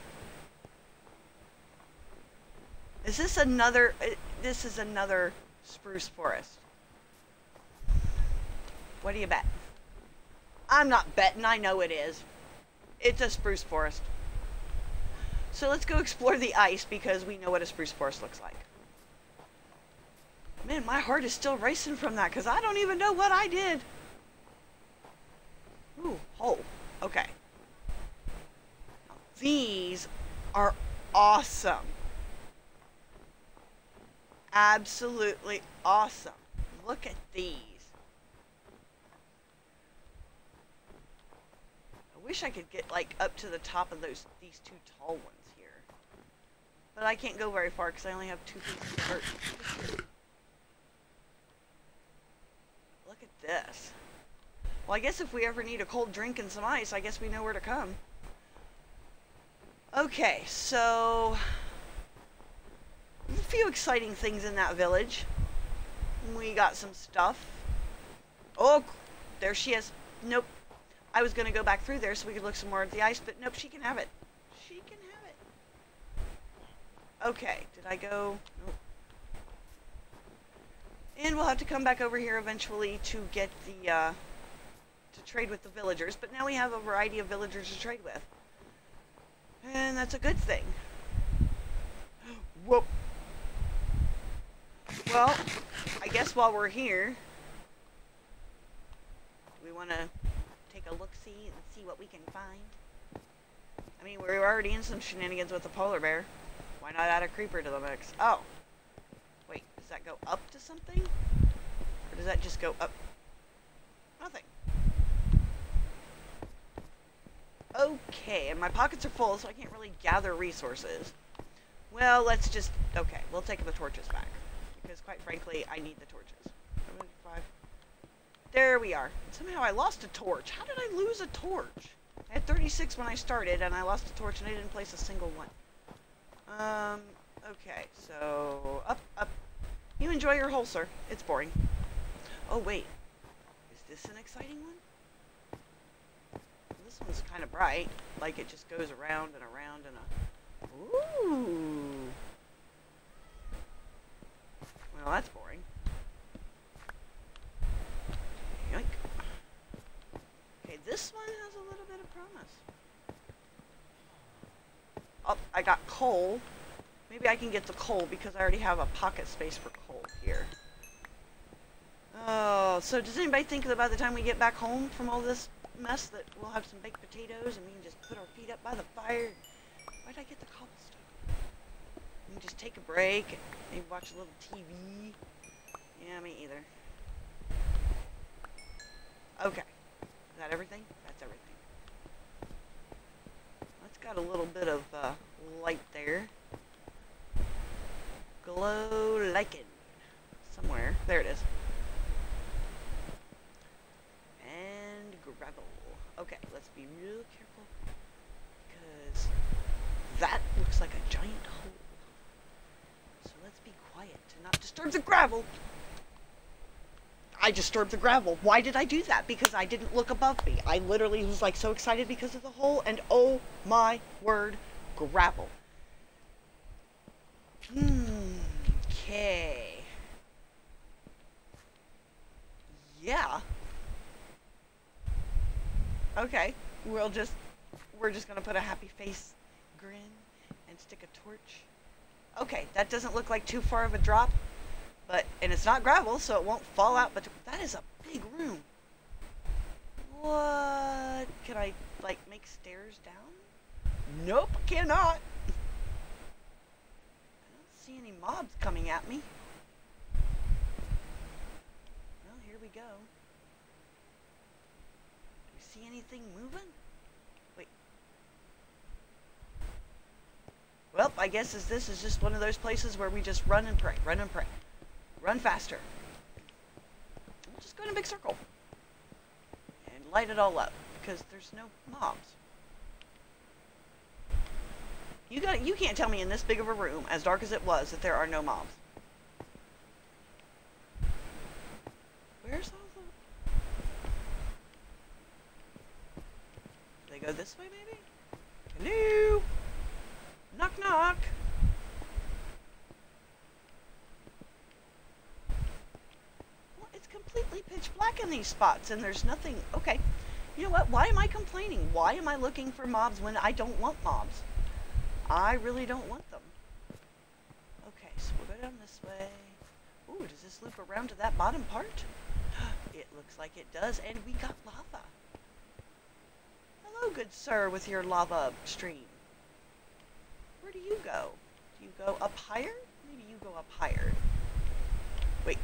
Is this another, uh, this is another spruce forest. What do you bet? I'm not betting, I know it is. It's a spruce forest. So let's go explore the ice because we know what a spruce forest looks like. Man, my heart is still racing from that because I don't even know what I did. Ooh, hole. Okay. These are awesome. Absolutely awesome. Look at these. I wish I could get like up to the top of those these two tall ones here. But I can't go very far because I only have two pieces of dirt. Look at this. Well, I guess if we ever need a cold drink and some ice, I guess we know where to come. Okay, so a few exciting things in that village. We got some stuff. Oh, there she is. Nope. I was going to go back through there so we could look some more at the ice, but nope, she can have it. She can have it. Okay, did I go? Nope. And we'll have to come back over here eventually to get the, uh, to trade with the villagers, but now we have a variety of villagers to trade with. And that's a good thing. Whoa. Well, I guess while we're here, we want to take a look-see and see what we can find. I mean, we're already in some shenanigans with the polar bear. Why not add a creeper to the mix? Oh. Wait, does that go up to something? Or does that just go up? Nothing. Okay, and my pockets are full, so I can't really gather resources. Well, let's just... Okay, we'll take the torches back. Because, quite frankly, I need the torches. There we are. Somehow I lost a torch. How did I lose a torch? I had 36 when I started, and I lost a torch, and I didn't place a single one. Um, okay, so... Up, up. You enjoy your hole, sir. It's boring. Oh, wait. Is this an exciting one? This one's kind of bright. Like it just goes around and around and a... Ooh. Well, that's boring. Yoink. Okay, this one has a little bit of promise. Oh, I got coal. Maybe I can get the coal because I already have a pocket space for coal here. Oh, so does anybody think that by the time we get back home from all this mess that we'll have some baked potatoes and we can just put our feet up by the fire? Why'd I get the cobblestone? We can just take a break and maybe watch a little TV. Yeah, me either. Okay. Is that everything? That's everything. That's got a little bit of uh, light there. Glow lichen. Somewhere. There it is. And gravel. Okay, let's be real careful. Because that looks like a giant hole. So let's be quiet to not disturb the gravel. I disturbed the gravel. Why did I do that? Because I didn't look above me. I literally was like so excited because of the hole and oh my word, gravel. Hmm. Okay. Yeah. Okay. We'll just we're just gonna put a happy face grin and stick a torch. Okay, that doesn't look like too far of a drop. But, and it's not gravel, so it won't fall out, but that is a big room. What? Can I, like, make stairs down? Nope, cannot. I don't see any mobs coming at me. Well, here we go. See anything moving? Wait. Well, I guess as this is just one of those places where we just run and pray, run and pray. Run faster. We'll just go in a big circle. And light it all up, because there's no mobs. You got you can't tell me in this big of a room, as dark as it was, that there are no mobs. Where's all the... They go this way, maybe? Hello? Knock, knock. Well, it's completely pitch black in these spots and there's nothing. Okay, you know what? Why am I complaining? Why am I looking for mobs when I don't want mobs? I really don't want them. Okay, so we'll go down this way. Ooh, does this loop around to that bottom part? It looks like it does, and we got lava. Hello, good sir, with your lava stream. Where do you go? Do you go up higher? Maybe you go up higher. Wait,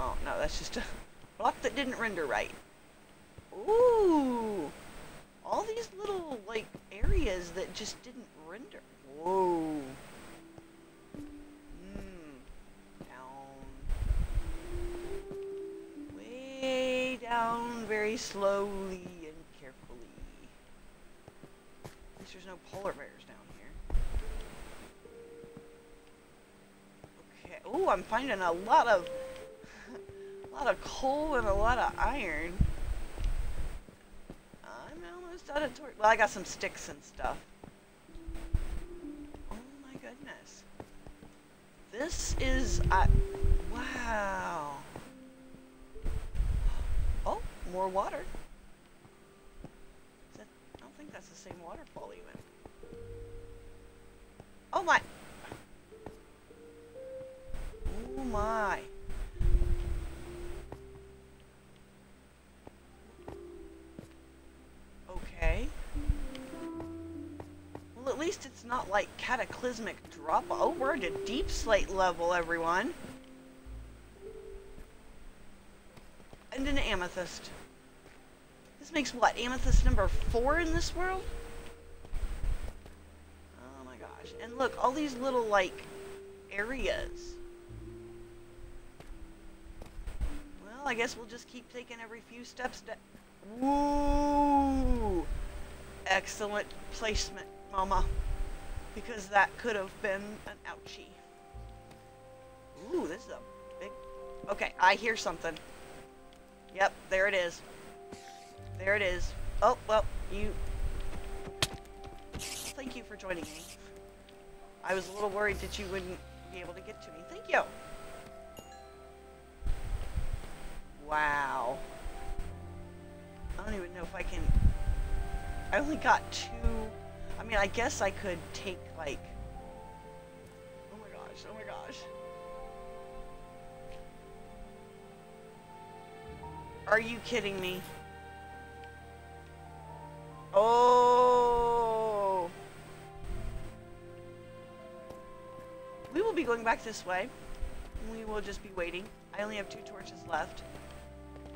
Oh, no, that's just a block that didn't render right. Ooh! All these little, like, areas that just didn't render. Whoa. Hmm. Down. Way down very slowly and carefully. At least there's no polar bears down here. Okay. Oh, I'm finding a lot of a lot of coal and a lot of iron. I'm almost out of torch. Well, I got some sticks and stuff. Oh my goodness. This is, uh, wow. Oh, more water. That, I don't think that's the same waterfall even. Oh my. Oh my. Okay. Well, at least it's not like cataclysmic drop. Oh, we're at a deepslate level, everyone. And an amethyst. This makes what? Amethyst number four in this world? Oh my gosh. And look, all these little, like, areas. Well, I guess we'll just keep taking every few steps down. Woo! Excellent placement, Mama. Because that could have been an ouchie. Ooh, this is a big... Okay, I hear something. Yep, there it is. There it is. Oh, well, you... Thank you for joining me. I was a little worried that you wouldn't be able to get to me. Thank you. Wow. I don't even know if I can... I only got two... I mean, I guess I could take, like... Oh my gosh, oh my gosh. Are you kidding me? Oh! We will be going back this way. We will just be waiting. I only have two torches left.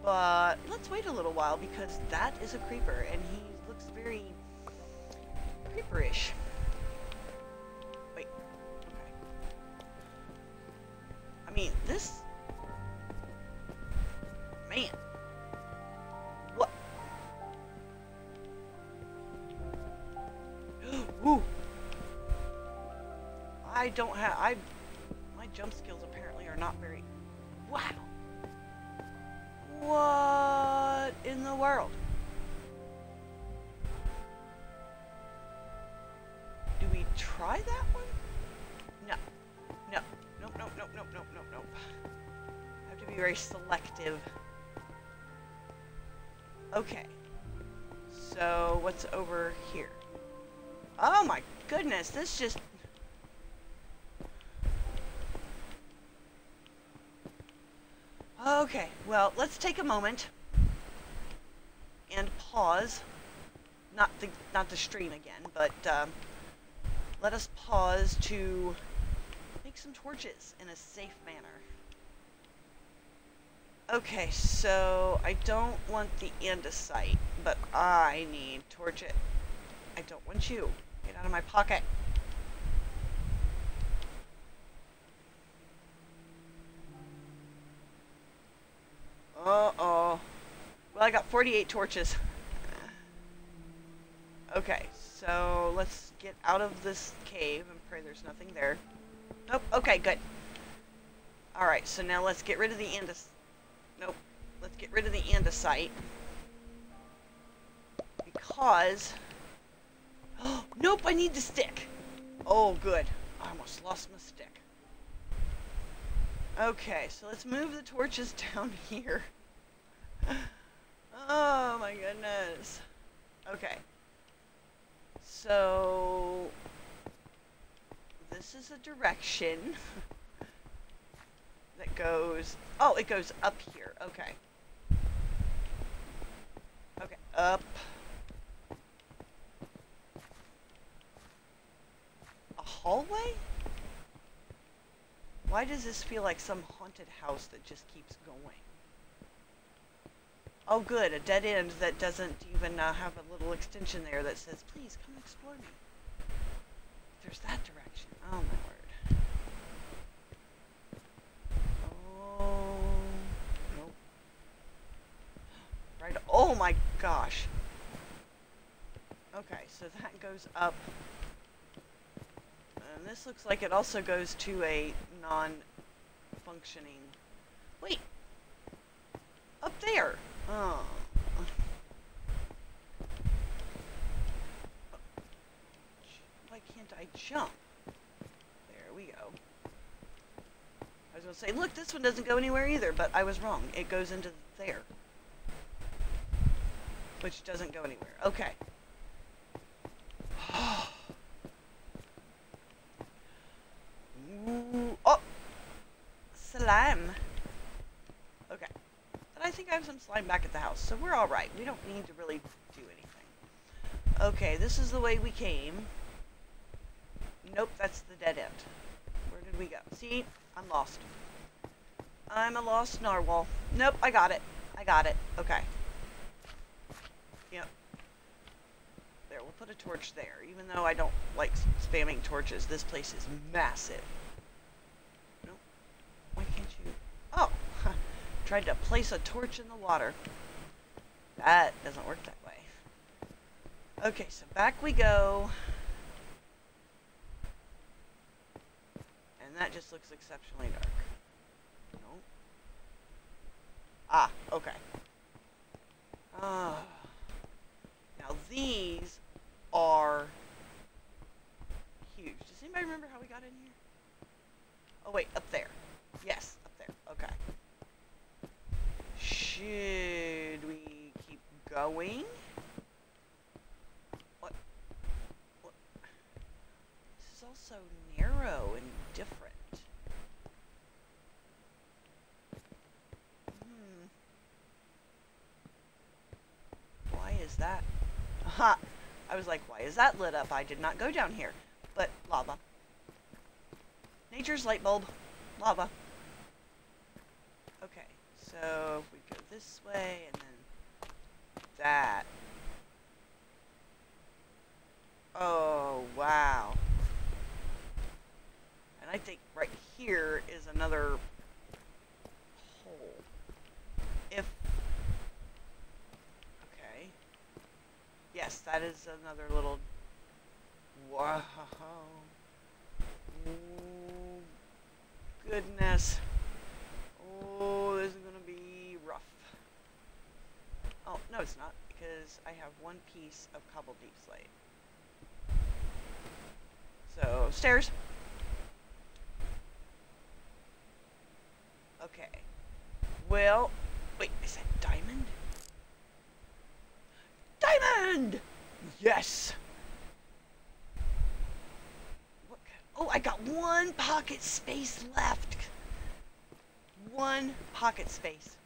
But let's wait a little while because that is a creeper and he looks very creeperish. Wait. Okay. I mean, this... don't have... I... My jump skills apparently are not very... Wow. What in the world? Do we try that one? No. No. Nope, nope, nope, nope, nope, nope, nope. I have to be very selective. Okay. So, what's over here? Oh my goodness, this just... Okay, well, let's take a moment and pause. Not the not the stream again, but um, let us pause to make some torches in a safe manner. Okay, so I don't want the andesite, but I need torches. I don't want you. Get out of my pocket. Uh-oh. Well, I got 48 torches. Okay, so let's get out of this cave and pray there's nothing there. Nope, okay, good. Alright, so now let's get rid of the andesite. Nope. Let's get rid of the andesite. Because... Oh, nope, I need the stick. Oh, good. I almost lost my stick. Okay, so let's move the torches down here. Oh my goodness. Okay. So this is a direction that goes oh it goes up here okay okay up a hallway why does this feel like some haunted house that just keeps going? Oh good, a dead end that doesn't even uh, have a little extension there that says, please come explore me. There's that direction. Oh my word. Oh, nope. Right, oh my gosh. Okay, so that goes up and this looks like it also goes to a non-functioning... Wait! Up there! Oh. Why can't I jump? There we go. I was going to say, look, this one doesn't go anywhere either, but I was wrong. It goes into there. Which doesn't go anywhere. Okay. Ooh, oh! Slime. Think I have some slime back at the house, so we're alright. We don't need to really do anything. Okay, this is the way we came. Nope, that's the dead end. Where did we go? See? I'm lost. I'm a lost narwhal. Nope, I got it. I got it. Okay. Yep. There, we'll put a torch there. Even though I don't like spamming torches, this place is massive. Nope. Why can't you? Oh! Tried to place a torch in the water. That doesn't work that way. Okay, so back we go. And that just looks exceptionally dark. No. Ah, okay. Ah. Now these are huge. Does anybody remember how we got in here? Oh wait, up there. Yes, up there. Okay. Should we keep going? What? What? This is also narrow and different. Hmm. Why is that? Aha! I was like, why is that lit up? I did not go down here. But lava. Nature's light bulb. Lava. Okay, so we go this way and then that. Oh, wow. And I think right here is another hole. If... Okay. Yes, that is another little... Wow. Goodness. Oh, this is going to be rough. Oh, no it's not, because I have one piece of cobble deep slate. So, stairs. Okay. Well, wait, is that diamond? Diamond! Yes! What, oh, I got one pocket space left. One pocket space.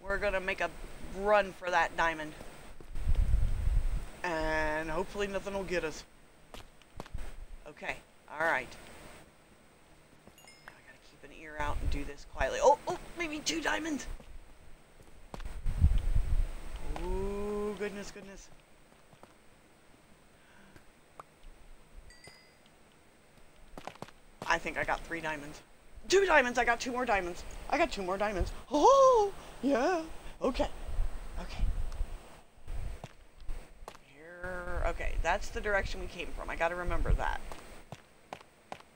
We're gonna make a run for that diamond. And hopefully nothing will get us. Okay, alright. I gotta keep an ear out and do this quietly. Oh, oh, maybe two diamonds! Oh, goodness, goodness. I think I got three diamonds. Two diamonds! I got two more diamonds. I got two more diamonds. Oh, yeah. Okay. Okay. Here. Okay, that's the direction we came from. I gotta remember that.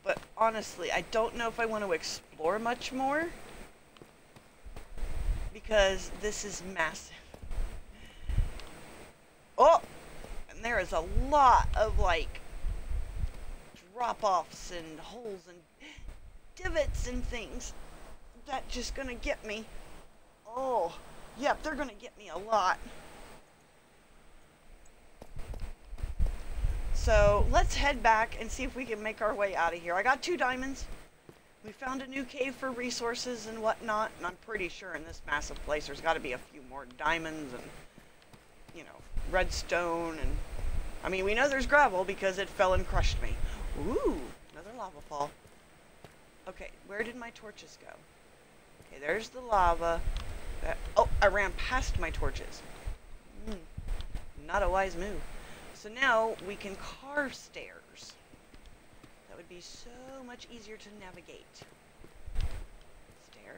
But honestly, I don't know if I want to explore much more. Because this is massive. Oh! And there is a lot of, like, drop-offs and holes and divots and things. That just gonna get me. Oh, yep, they're gonna get me a lot. So let's head back and see if we can make our way out of here. I got two diamonds. We found a new cave for resources and whatnot, and I'm pretty sure in this massive place there's got to be a few more diamonds and, you know, redstone and... I mean, we know there's gravel because it fell and crushed me. Ooh, another lava fall. Okay, where did my torches go? Okay, there's the lava. That, oh, I ran past my torches. Mm, not a wise move. So now we can carve stairs. That would be so much easier to navigate. Stair.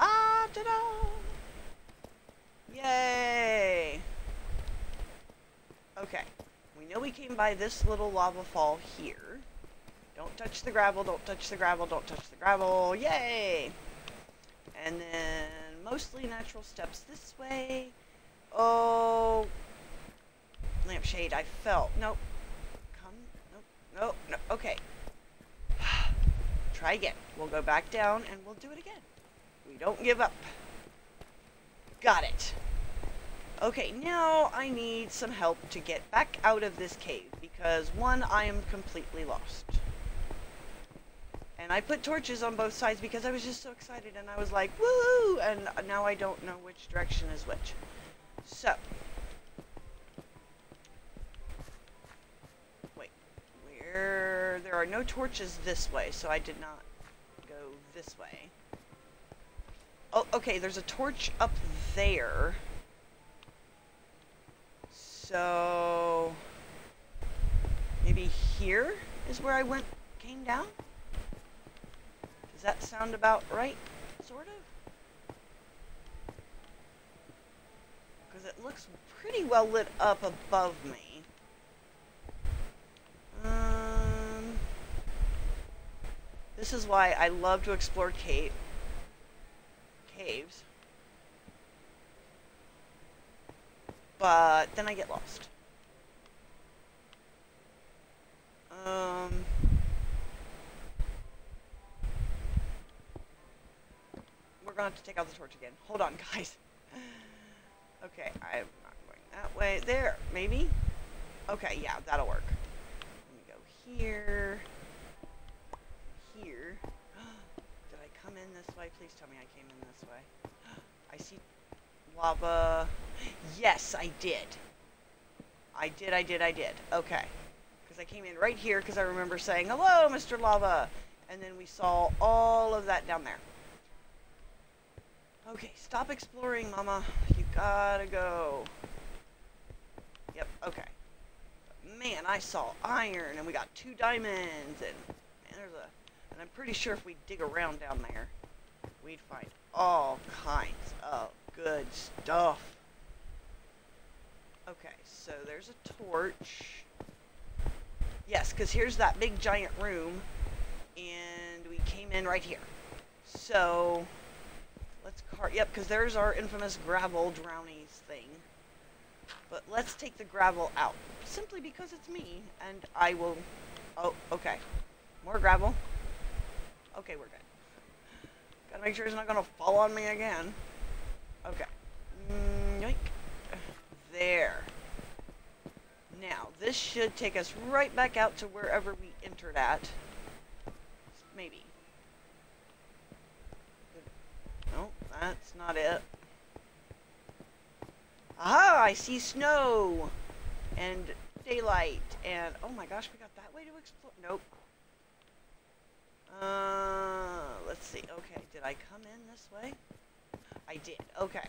Ah, ta-da! Yay! Okay. We know we came by this little lava fall here. Don't touch the gravel, don't touch the gravel, don't touch the gravel. Yay! And then mostly natural steps this way. Oh, lampshade. I fell. Nope. Come. Nope. Nope. No. Okay. Try again. We'll go back down and we'll do it again. We don't give up. Got it. Okay, now I need some help to get back out of this cave because one, I am completely lost. And I put torches on both sides because I was just so excited and I was like, woo! And now I don't know which direction is which. So. Wait. Where? There are no torches this way, so I did not go this way. Oh, okay, there's a torch up there. So... Maybe here is where I went, came down? That sound about right? Sort of? Because it looks pretty well lit up above me. Um, this is why I love to explore cave, caves. But then I get lost. Um... We're gonna have to take out the torch again. Hold on, guys. Okay, I'm not going that way. There, maybe? Okay, yeah, that'll work. Let me go here. Here. Did I come in this way? Please tell me I came in this way. I see lava. Yes, I did. I did, I did, I did. Okay. Because I came in right here because I remember saying, hello, Mr. Lava. And then we saw all of that down there. Okay, stop exploring, Mama. You gotta go. Yep, okay. But man, I saw iron, and we got two diamonds, and, and there's a... And I'm pretty sure if we dig around down there, we'd find all kinds of good stuff. Okay, so there's a torch. Yes, because here's that big giant room, and we came in right here. So, let's cart, yep, because there's our infamous gravel drownies thing. But let's take the gravel out, simply because it's me, and I will, oh, okay. More gravel. Okay, we're good. Gotta make sure it's not gonna fall on me again. Okay. Mm, yoink. There. Now, this should take us right back out to wherever we entered at. Maybe. No, that's not it. Aha! I see snow! And daylight, and... Oh my gosh, we got that way to explore? Nope. Uh, let's see. Okay, did I come in this way? I did. Okay.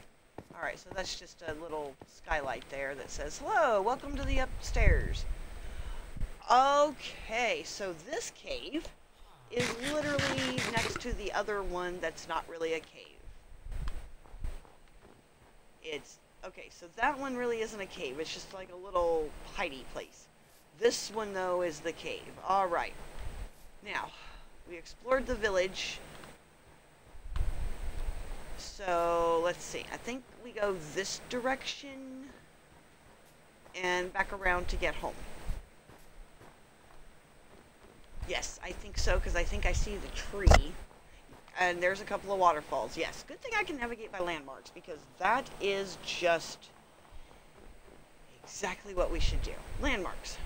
Alright, so that's just a little skylight there that says, Hello, welcome to the upstairs. Okay, so this cave is literally next to the other one that's not really a cave. It's, okay, so that one really isn't a cave. It's just like a little hidey place. This one, though, is the cave. Alright. Now, we explored the village. So, let's see. I think we go this direction and back around to get home. Yes, I think so, because I think I see the tree. And there's a couple of waterfalls. Yes, good thing I can navigate by landmarks, because that is just exactly what we should do. Landmarks.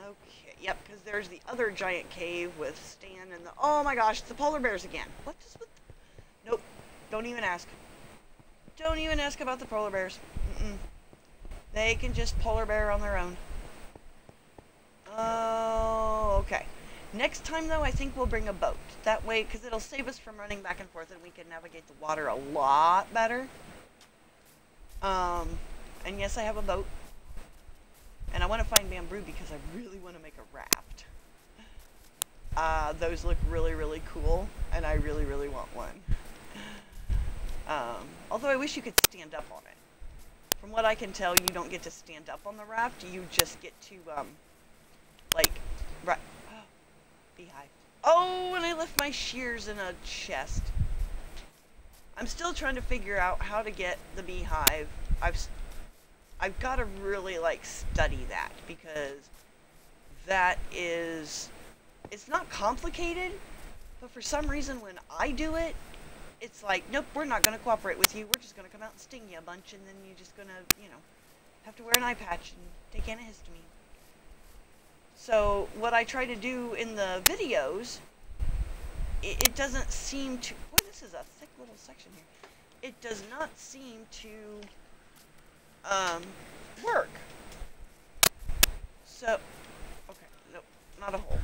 Okay, yep, because there's the other giant cave with Stan and the... Oh my gosh, the polar bears again. What is with... Nope, don't even ask. Don't even ask about the polar bears. Mm -mm. They can just polar bear on their own. Oh, okay. Next time, though, I think we'll bring a boat. That way, because it'll save us from running back and forth, and we can navigate the water a lot better. Um, and yes, I have a boat. And I want to find bamboo because I really want to make a raft. Uh, those look really, really cool, and I really, really want one. Um, although I wish you could stand up on it. From what I can tell, you don't get to stand up on the raft. You just get to, um, like, right. Oh, beehive. Oh, and I left my shears in a chest. I'm still trying to figure out how to get the beehive. I've, I've got to really like study that because that is it's not complicated, but for some reason when I do it, it's like, nope, we're not going to cooperate with you. We're just going to come out and sting you a bunch, and then you're just going to, you know, have to wear an eye patch and take antihistamine. So what I try to do in the videos, it, it doesn't seem to. Boy, this is a thick little section here. It does not seem to um, work. So, okay, nope, not a hole.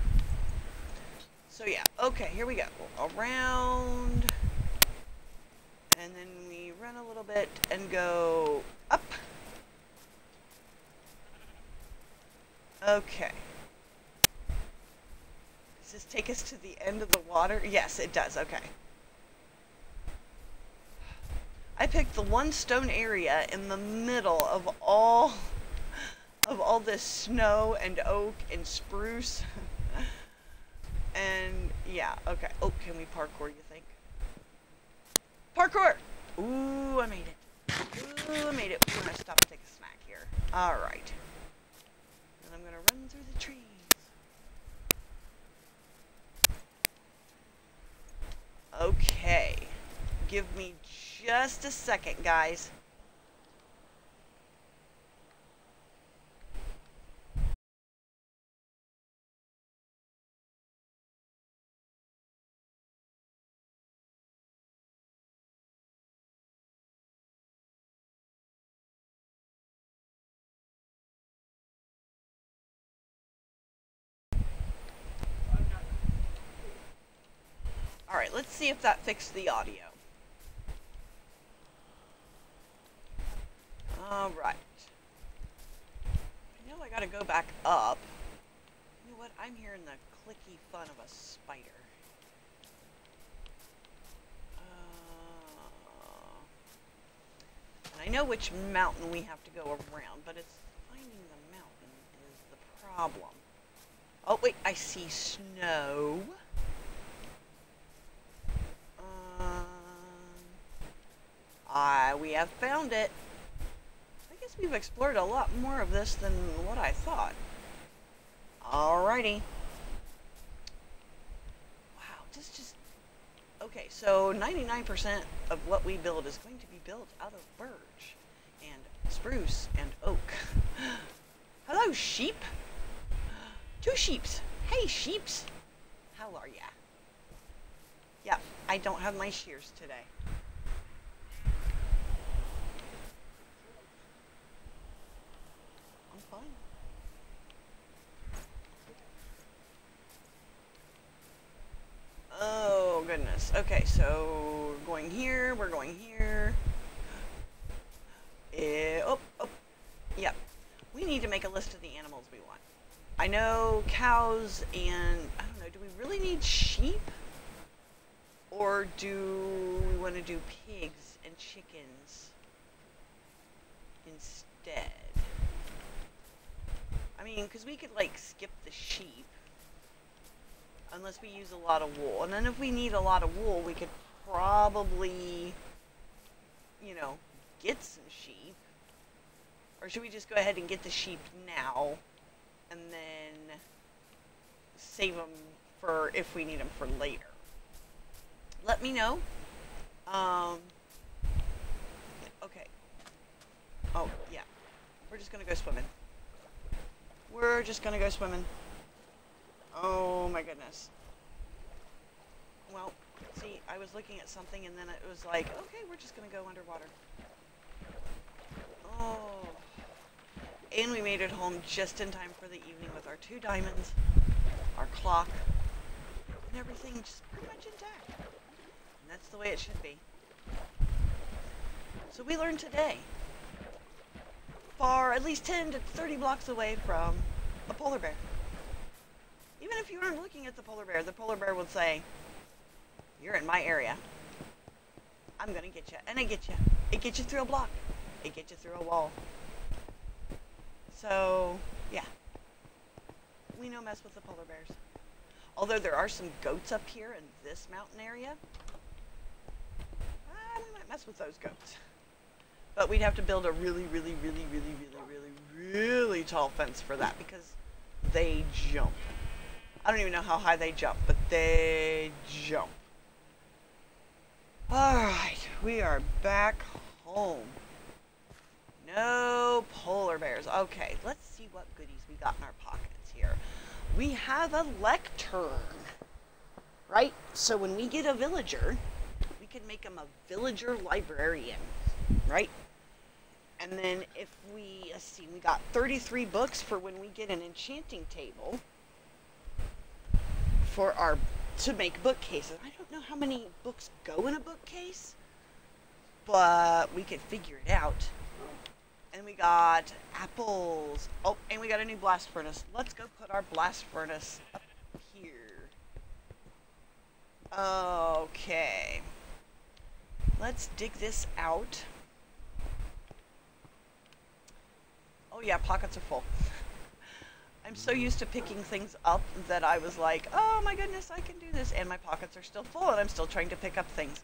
So yeah, okay, here we go. Around, and then we run a little bit and go up. Okay. Does this take us to the end of the water? Yes, it does. Okay. I picked the one stone area in the middle of all of all this snow and oak and spruce. and yeah, okay. Oh, can we parkour, you think? Parkour! Ooh, I made it. Ooh, I made it. We're gonna stop and take a snack here. Alright. And I'm gonna run through the trees. Okay. Give me just a second, guys. Alright, let's see if that fixed the audio. Alright. I know I gotta go back up. You know what? I'm hearing the clicky fun of a spider. Uh, and I know which mountain we have to go around, but it's finding the mountain is the problem. Oh, wait, I see snow. Um, We have found it. I guess we've explored a lot more of this than what I thought. Alrighty. Wow, this just... Okay, so 99% of what we build is going to be built out of birch and spruce and oak. Hello, sheep. Two sheeps. Hey, sheeps. How are ya? Yep, I don't have my shears today. I'm fine. Oh, goodness. Okay, so we're going here, we're going here. Eh, oh, oh, yep. We need to make a list of the animals we want. I know cows and, I don't know, do we really need sheep? Or do we want to do pigs and chickens instead? I mean, because we could, like, skip the sheep. Unless we use a lot of wool. And then if we need a lot of wool, we could probably, you know, get some sheep. Or should we just go ahead and get the sheep now? And then save them for if we need them for later let me know. Um, okay. Oh, yeah. We're just going to go swimming. We're just going to go swimming. Oh, my goodness. Well, see, I was looking at something and then it was like, okay, we're just going to go underwater. Oh. And we made it home just in time for the evening with our two diamonds, our clock, and everything just pretty much intact. And that's the way it should be. So we learned today, far at least 10 to 30 blocks away from a polar bear. Even if you weren't looking at the polar bear, the polar bear would say, you're in my area. I'm going to get you. And I get you. It gets you through a block. It gets you through a wall. So, yeah. We no mess with the polar bears. Although there are some goats up here in this mountain area, we might mess with those goats. But we'd have to build a really, really, really, really, really, really, really tall fence for that because they jump. I don't even know how high they jump, but they jump. Alright, we are back home. No polar bears. Okay, let's see what goodies we got in our pockets here. We have a lectern, right? So when we get a villager, we can make him a villager librarian, right? And then if we, let's see, we got 33 books for when we get an enchanting table for our, to make bookcases. I don't know how many books go in a bookcase, but we could figure it out. And we got apples. Oh, and we got a new blast furnace. Let's go put our blast furnace up here. Okay. Let's dig this out. Oh yeah, pockets are full. I'm so used to picking things up that I was like, oh my goodness, I can do this. And my pockets are still full and I'm still trying to pick up things.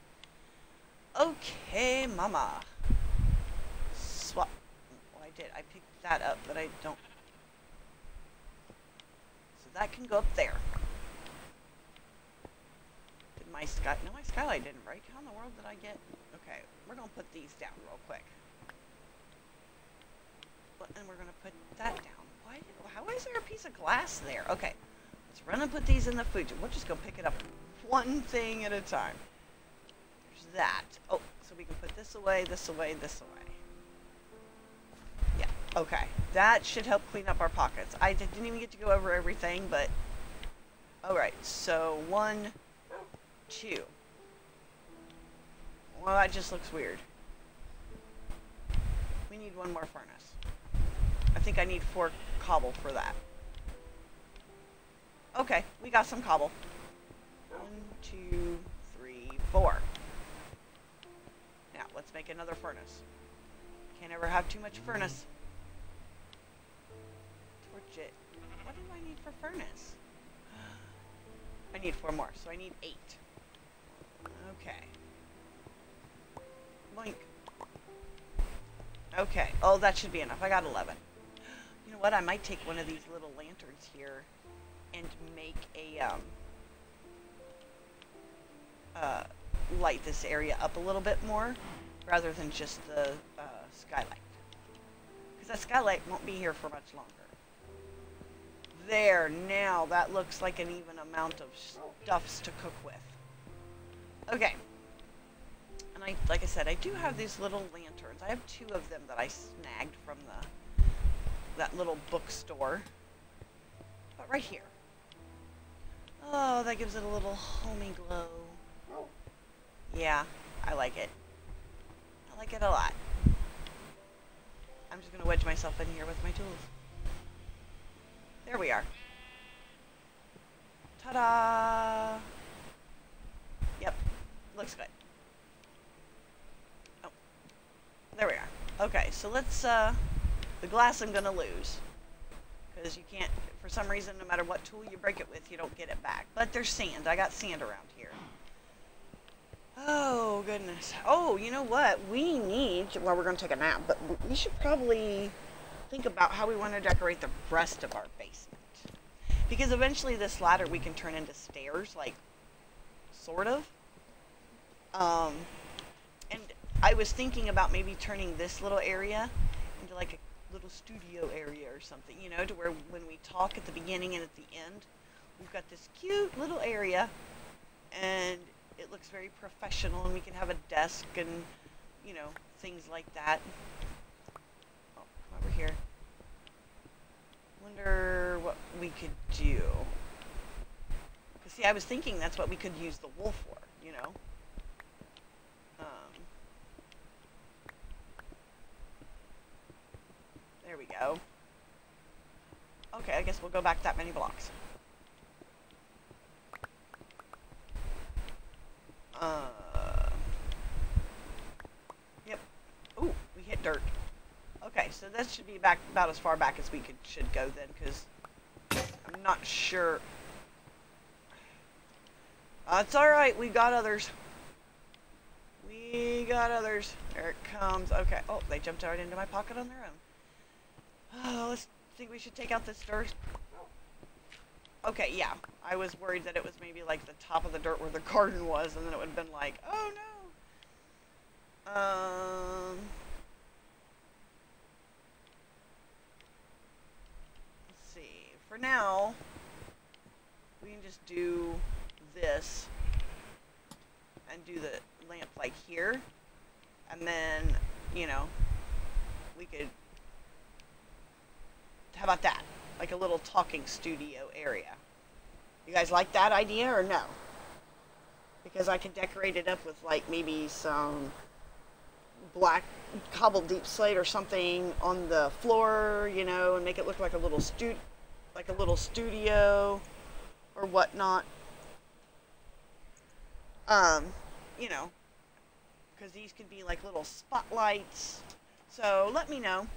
Okay, mama. Swap. Well, oh, I did. I picked that up, but I don't. So that can go up there. Did my sky... No, my skylight didn't break. How in the world did I get... Okay, we're going to put these down real quick. And we're going to put that down. Why? How is there a piece of glass there? Okay, let's run and put these in the food. We're just to pick it up one thing at a time. There's that. Oh, so we can put this away, this away, this away. Yeah, okay. That should help clean up our pockets. I didn't even get to go over everything, but... Alright, so one, two. Well, that just looks weird. We need one more furnace. I think I need four cobble for that. Okay, we got some cobble. One, two, three, four. Now, let's make another furnace. Can't ever have too much furnace. Torch it. What do I need for furnace? I need four more, so I need eight. Okay. Boink. Okay. Oh, that should be enough. I got 11 know what? I might take one of these little lanterns here and make a, um, uh, light this area up a little bit more rather than just the uh, skylight. Because that skylight won't be here for much longer. There, now that looks like an even amount of stuffs to cook with. Okay. And I, like I said, I do have these little lanterns. I have two of them that I snagged from the that little bookstore. But right here. Oh, that gives it a little homey glow. Yeah, I like it. I like it a lot. I'm just going to wedge myself in here with my tools. There we are. Ta-da! Yep, looks good. Oh, there we are. Okay, so let's, uh, the glass I'm going to lose. Because you can't, for some reason, no matter what tool you break it with, you don't get it back. But there's sand. I got sand around here. Oh, goodness. Oh, you know what? We need, well, we're going to take a nap, but we should probably think about how we want to decorate the rest of our basement. Because eventually this ladder we can turn into stairs, like, sort of. Um, and I was thinking about maybe turning this little area into like a little studio area or something, you know, to where when we talk at the beginning and at the end, we've got this cute little area and it looks very professional and we can have a desk and, you know, things like that. Oh, come over here. Wonder what we could do. See, I was thinking that's what we could use the wool for, you know. Okay, I guess we'll go back that many blocks. Uh, yep. Ooh, we hit dirt. Okay, so that should be back about as far back as we could should go then, because I'm not sure. Uh, it's all right. We got others. We got others. There it comes. Okay. Oh, they jumped right into my pocket on their own. Oh, let's think we should take out this dirt. Okay, yeah. I was worried that it was maybe like the top of the dirt where the garden was, and then it would have been like, oh no. Um. Let's see. For now, we can just do this and do the lamp like here. And then, you know, we could, how about that? Like a little talking studio area. You guys like that idea or no? Because I can decorate it up with like maybe some black cobbled deepslate or something on the floor, you know, and make it look like a little stu like a little studio or whatnot. Um, you know, because these could be like little spotlights. So let me know.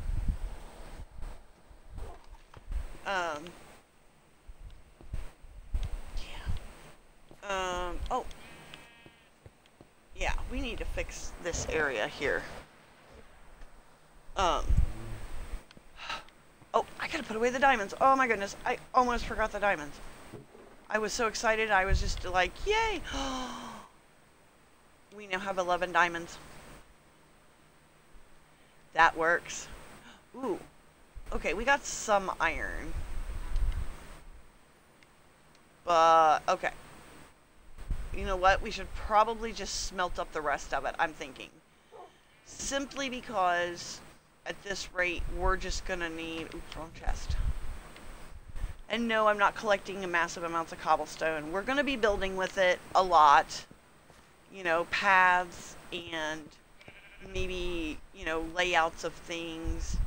Um, yeah. Um, oh. Yeah, we need to fix this area here. Um. Oh, I gotta put away the diamonds. Oh my goodness, I almost forgot the diamonds. I was so excited, I was just like, yay! we now have 11 diamonds. That works. Ooh. Okay, we got some iron. But, okay. You know what? We should probably just smelt up the rest of it, I'm thinking. Simply because, at this rate, we're just gonna need... Oops, wrong chest. And no, I'm not collecting massive amounts of cobblestone. We're gonna be building with it a lot you know, paths and maybe, you know, layouts of things.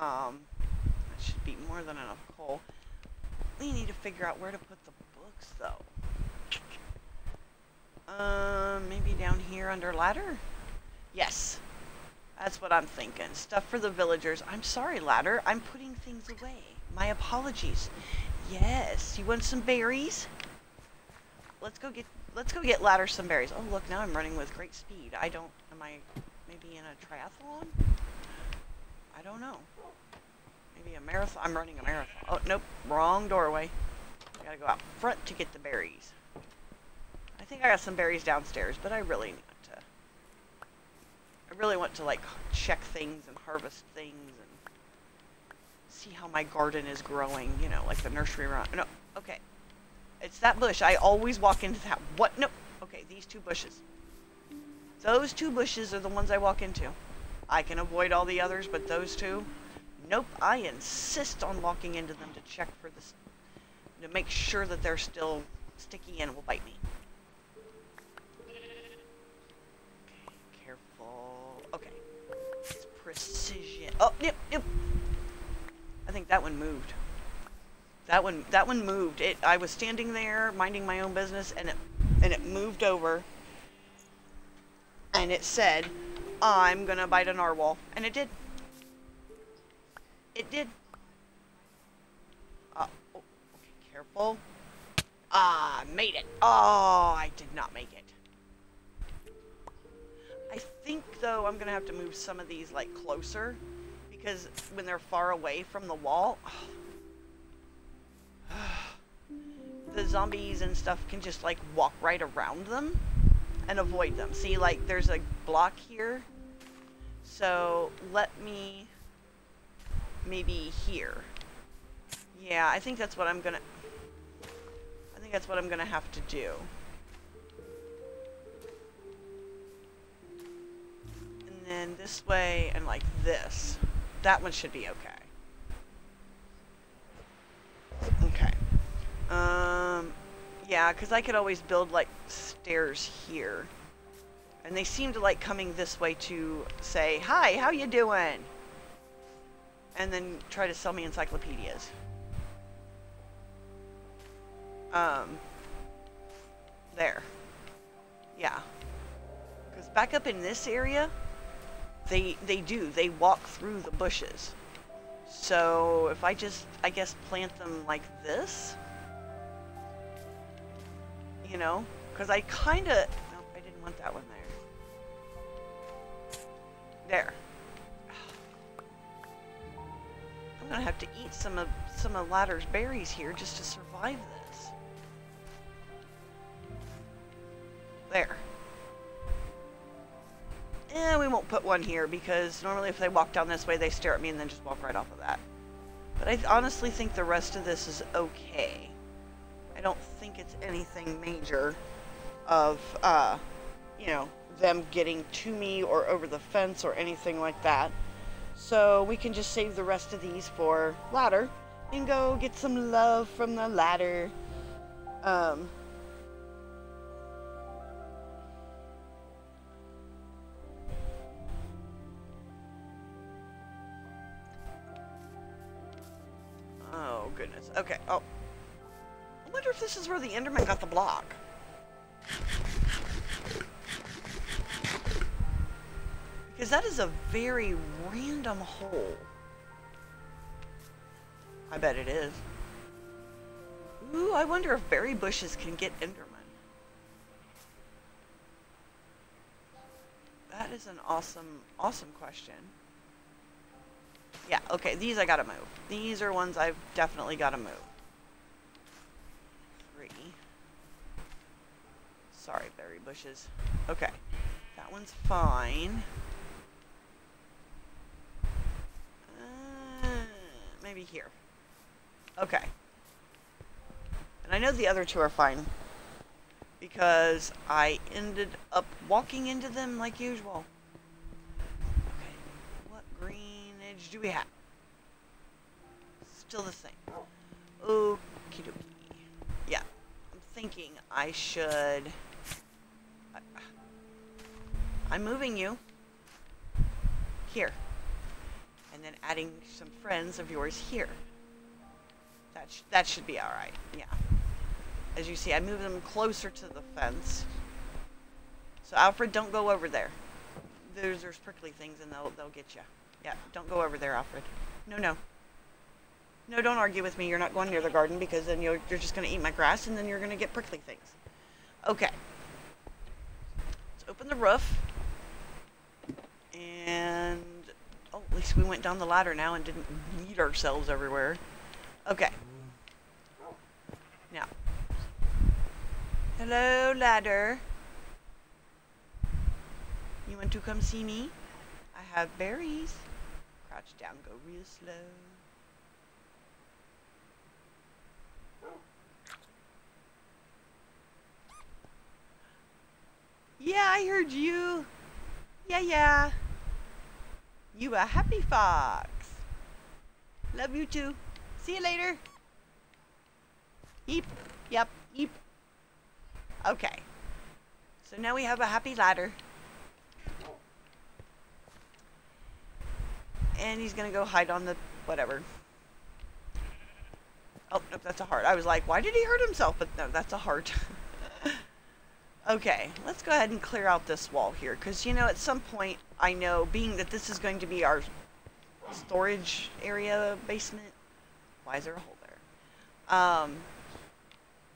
Um, should be more than enough coal. We need to figure out where to put the books, though. Um, maybe down here under ladder? Yes. That's what I'm thinking. Stuff for the villagers. I'm sorry, ladder. I'm putting things away. My apologies. Yes. You want some berries? Let's go get let's go get ladder some berries. Oh, look, now I'm running with great speed. I don't, am I maybe in a triathlon? I don't know. Maybe a marathon. I'm running a marathon. Oh, nope, wrong doorway. I gotta go out front to get the berries. I think I got some berries downstairs, but I really need to, I really want to like check things and harvest things and see how my garden is growing, you know, like the nursery run. No, okay. It's that bush. I always walk into that. What? No. Okay, these two bushes. Those two bushes are the ones I walk into. I can avoid all the others, but those two, nope. I insist on walking into them to check for this, to make sure that they're still sticky and will bite me. Careful. Okay. Precision. Oh, yep, yep. I think that one moved. That one, that one moved. It. I was standing there minding my own business, and it, and it moved over. And it said, "I'm gonna bite a narwhal," and it did. It did. Uh, oh, okay, careful. Ah, made it. Oh, I did not make it. I think, though, I'm gonna have to move some of these, like, closer. Because when they're far away from the wall... The zombies and stuff can just like walk right around them and avoid them. See, like there's a block here. So let me maybe here. Yeah, I think that's what I'm gonna, I think that's what I'm gonna have to do. And then this way and like this. That one should be okay. Okay. Um, yeah, because I could always build, like, stairs here. And they seem to like coming this way to say, Hi, how you doing? And then try to sell me encyclopedias. Um, there. Yeah. Because back up in this area, they, they do. They walk through the bushes. So if I just, I guess, plant them like this, you know, because I kind of, nope, I didn't want that one there. There. I'm gonna have to eat some of some of Ladder's berries here just to survive this. There. Eh, we won't put one here because normally if they walk down this way, they stare at me and then just walk right off of that. But I honestly think the rest of this is okay. I don't think it's anything major of, uh, you know, them getting to me or over the fence or anything like that. So we can just save the rest of these for ladder and go get some love from the ladder. Um, oh goodness. Okay. Oh. I wonder if this is where the Enderman got the block. Because that is a very random hole. I bet it is. Ooh, I wonder if berry bushes can get Enderman. That is an awesome, awesome question. Yeah, okay, these I gotta move. These are ones I've definitely gotta move. Three. Sorry, berry bushes. Okay, that one's fine. Maybe here. Okay. And I know the other two are fine. Because I ended up walking into them like usual. Okay. What greenage do we have? Still the same. Okie dokie. Yeah. I'm thinking I should... I'm moving you. Here and then adding some friends of yours here. That, sh that should be alright, yeah. As you see, I move them closer to the fence. So Alfred, don't go over there. There's, there's prickly things and they'll, they'll get you. Yeah, don't go over there, Alfred. No, no. No, don't argue with me. You're not going near the garden because then you're, you're just going to eat my grass and then you're going to get prickly things. Okay. Let's open the roof. And Oh, at least we went down the ladder now and didn't beat ourselves everywhere. Okay. Now. Hello, ladder. You want to come see me? I have berries. Crouch down, go real slow. Yeah, I heard you. Yeah, yeah. You a happy fox. Love you too. See you later. Eep. Yep. Eep. Okay. So now we have a happy ladder. And he's gonna go hide on the whatever. Oh, nope, that's a heart. I was like, why did he hurt himself? But no, that's a heart. Okay, let's go ahead and clear out this wall here, because, you know, at some point, I know, being that this is going to be our storage area basement, why is there a hole there? Um,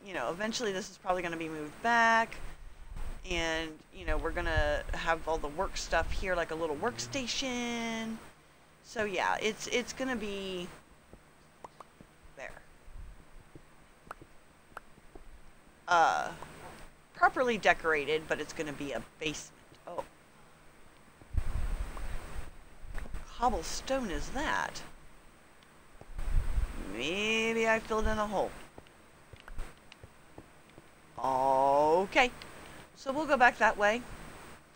you know, eventually this is probably going to be moved back, and, you know, we're going to have all the work stuff here, like a little workstation. So, yeah, it's, it's going to be there. Uh properly decorated, but it's going to be a basement. Oh. Cobblestone is that? Maybe I filled in a hole. Okay. So we'll go back that way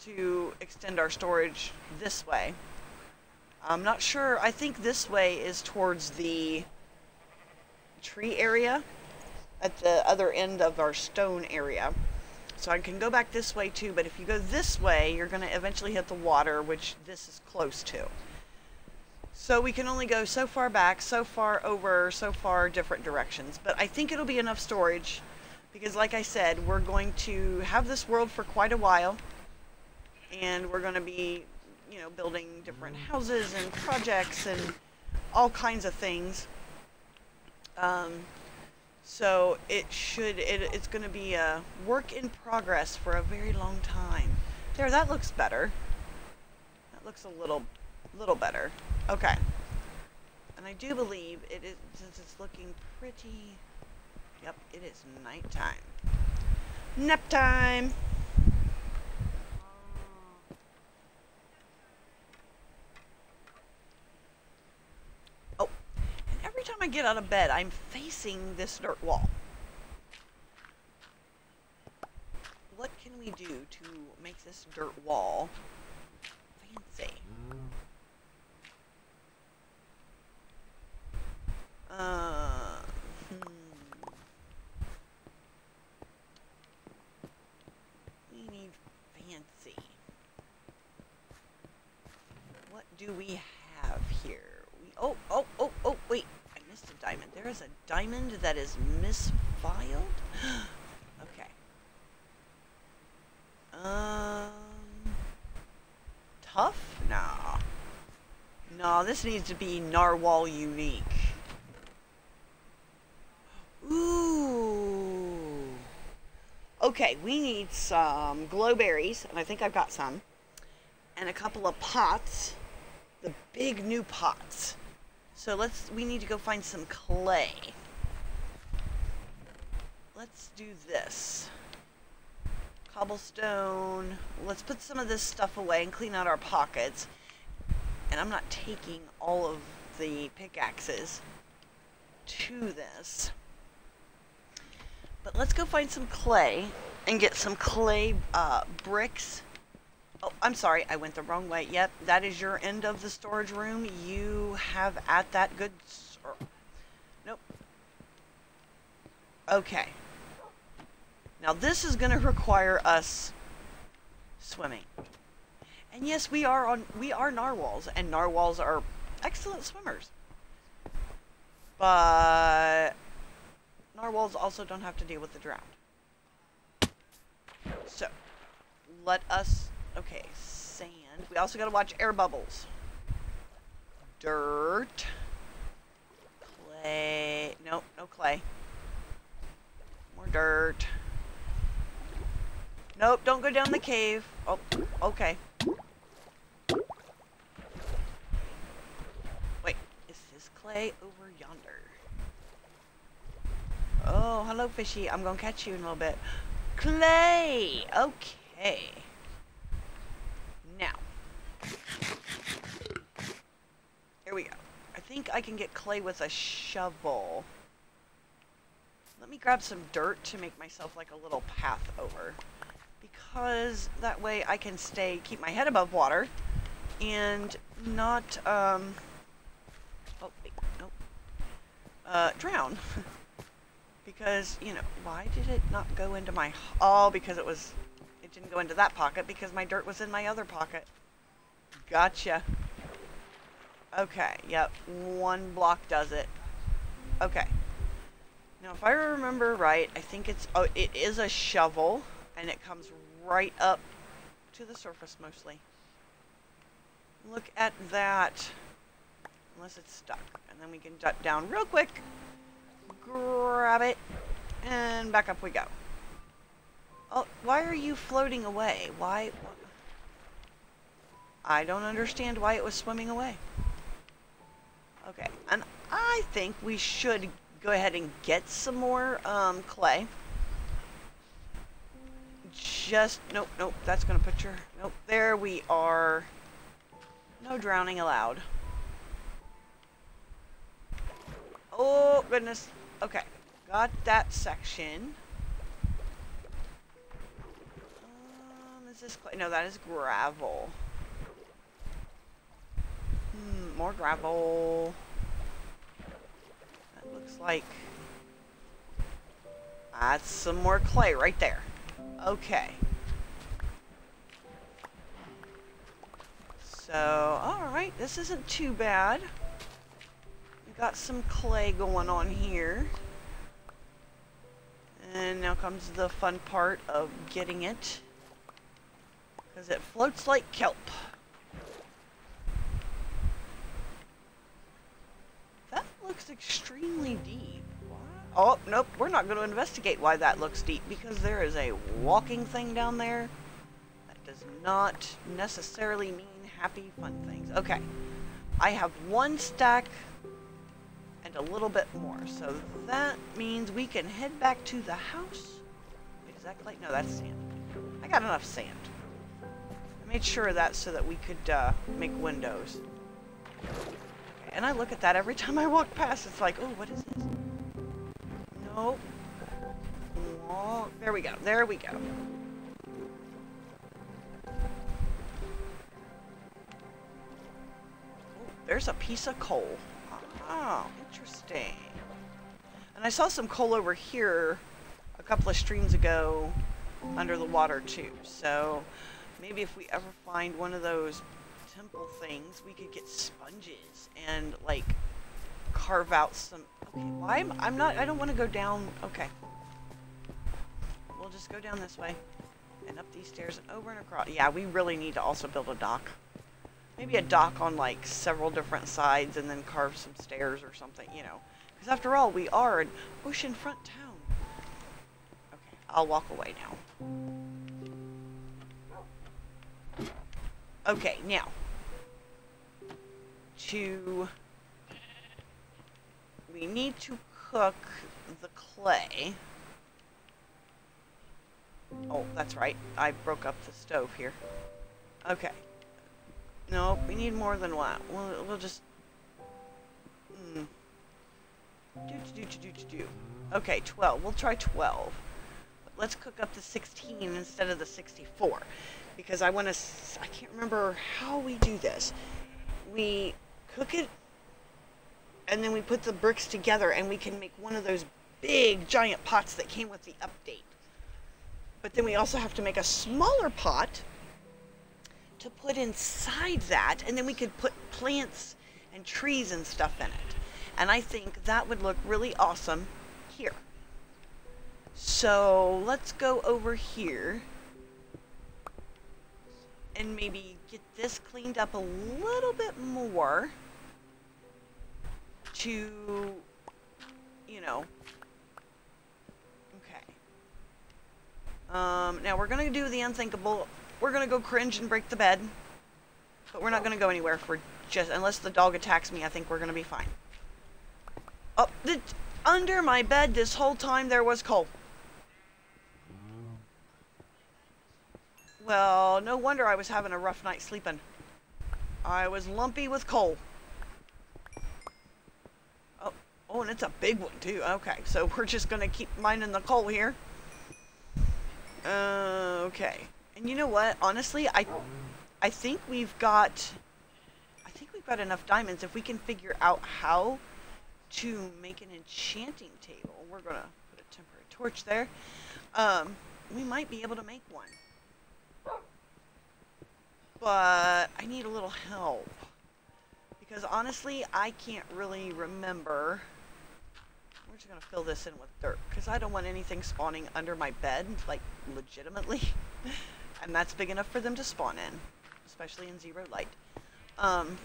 to extend our storage this way. I'm not sure. I think this way is towards the tree area at the other end of our stone area. So I can go back this way too, but if you go this way, you're going to eventually hit the water, which this is close to. So we can only go so far back, so far over, so far different directions. But I think it'll be enough storage because like I said, we're going to have this world for quite a while. And we're going to be, you know, building different houses and projects and all kinds of things. Um, so it should, it, it's going to be a work in progress for a very long time. There, that looks better. That looks a little, little better. Okay. And I do believe it is, since it's looking pretty, yep, it is nighttime. Nap time! Oh, and every time I get out of bed, I'm facing this dirt wall. What can we do to make this dirt wall fancy? Uh, hmm. We need fancy. What do we have here? We oh oh oh oh wait! I missed a diamond. There is a diamond that is misfiled. okay. Um. Tuff? Nah. No, this needs to be narwhal unique. Ooh. Okay, we need some glowberries, and I think I've got some. And a couple of pots. The big new pots. So let's, we need to go find some clay. Let's do this. Cobblestone. Let's put some of this stuff away and clean out our pockets. And I'm not taking all of the pickaxes to this. But let's go find some clay and get some clay uh, bricks. Oh, I'm sorry, I went the wrong way. Yep, that is your end of the storage room. You have at that good... Nope. Okay. Now this is going to require us swimming. And yes, we are on we are narwhals, and narwhals are excellent swimmers. But narwhals also don't have to deal with the drowned. So, let us okay, sand. We also gotta watch air bubbles. Dirt. Clay. Nope, no clay. More dirt. Nope, don't go down the cave. Oh, okay. Wait, is this clay over yonder? Oh, hello, fishy. I'm gonna catch you in a little bit. Clay! Okay. Now. Here we go. I think I can get clay with a shovel. Let me grab some dirt to make myself like a little path over because that way I can stay, keep my head above water and not, um, oh, wait, nope, uh, drown. because, you know, why did it not go into my, oh, because it was, didn't go into that pocket because my dirt was in my other pocket. Gotcha. Okay, yep, one block does it. Okay. Now, if I remember right, I think it's, oh, it is a shovel, and it comes right up to the surface mostly. Look at that. Unless it's stuck. And then we can duck down real quick. Grab it. And back up we go. Oh, why are you floating away? Why? I don't understand why it was swimming away. Okay, and I think we should go ahead and get some more um, clay just, nope, nope, that's going to put your, nope, there we are. No drowning allowed. Oh, goodness. Okay, got that section. Um, is this? No, that is gravel. Hmm, more gravel. That looks like... That's some more clay right there. Okay. So, alright, this isn't too bad. We got some clay going on here. And now comes the fun part of getting it. Because it floats like kelp. That looks extremely deep. Oh, nope, we're not going to investigate why that looks deep because there is a walking thing down there that does not necessarily mean happy, fun things. Okay. I have one stack and a little bit more. So that means we can head back to the house. Wait, is that clay? No, that's sand. I got enough sand. Made sure of that so that we could uh, make windows. And I look at that every time I walk past. It's like, oh, what is this? Nope. Oh, there we go. There we go. there's a piece of coal. Oh, interesting. And I saw some coal over here a couple of streams ago under the water too. So maybe if we ever find one of those temple things, we could get sponges and like carve out some. Okay, why am I'm not? I don't want to go down. Okay, we'll just go down this way and up these stairs and over and across. Yeah, we really need to also build a dock. Maybe a dock on like several different sides and then carve some stairs or something, you know. Because after all, we are an oceanfront town. Okay, I'll walk away now. Okay, now. To... We need to cook the clay. Oh, that's right. I broke up the stove here. Okay. No, we need more than one. We'll, we'll just... Hmm. Do, do, do, do, do, do. Okay, 12. We'll try 12. But let's cook up the 16 instead of the 64. Because I want to... I can't remember how we do this. We cook it, and then we put the bricks together, and we can make one of those big, giant pots that came with the update. But then we also have to make a smaller pot to put inside that, and then we could put plants and trees and stuff in it. And I think that would look really awesome here. So let's go over here and maybe get this cleaned up a little bit more to, you know, okay. Um, now we're going to do the unthinkable we're gonna go cringe and break the bed. But we're not gonna go anywhere for just, unless the dog attacks me, I think we're gonna be fine. Oh, the, under my bed this whole time there was coal. Well, no wonder I was having a rough night sleeping. I was lumpy with coal. Oh, oh, and it's a big one too. Okay, so we're just gonna keep mining the coal here. Uh, okay. And you know what? Honestly, I, I think we've got, I think we've got enough diamonds if we can figure out how to make an enchanting table. We're gonna put a temporary torch there. Um, we might be able to make one. But I need a little help. Because honestly, I can't really remember. We're just gonna fill this in with dirt. Because I don't want anything spawning under my bed, like, legitimately. and that's big enough for them to spawn in, especially in zero light. Um,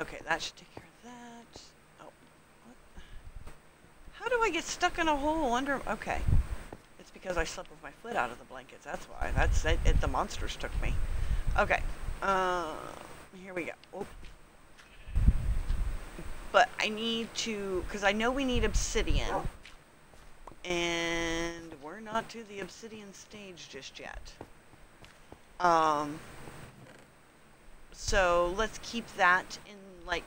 okay, that should take care of that. Oh, what? How do I get stuck in a hole under? Okay, because I slept with my foot out of the blankets. That's why. That's it. it the monsters took me. Okay. Uh, here we go. Oh. But I need to, because I know we need obsidian. And we're not to the obsidian stage just yet. Um, so let's keep that in like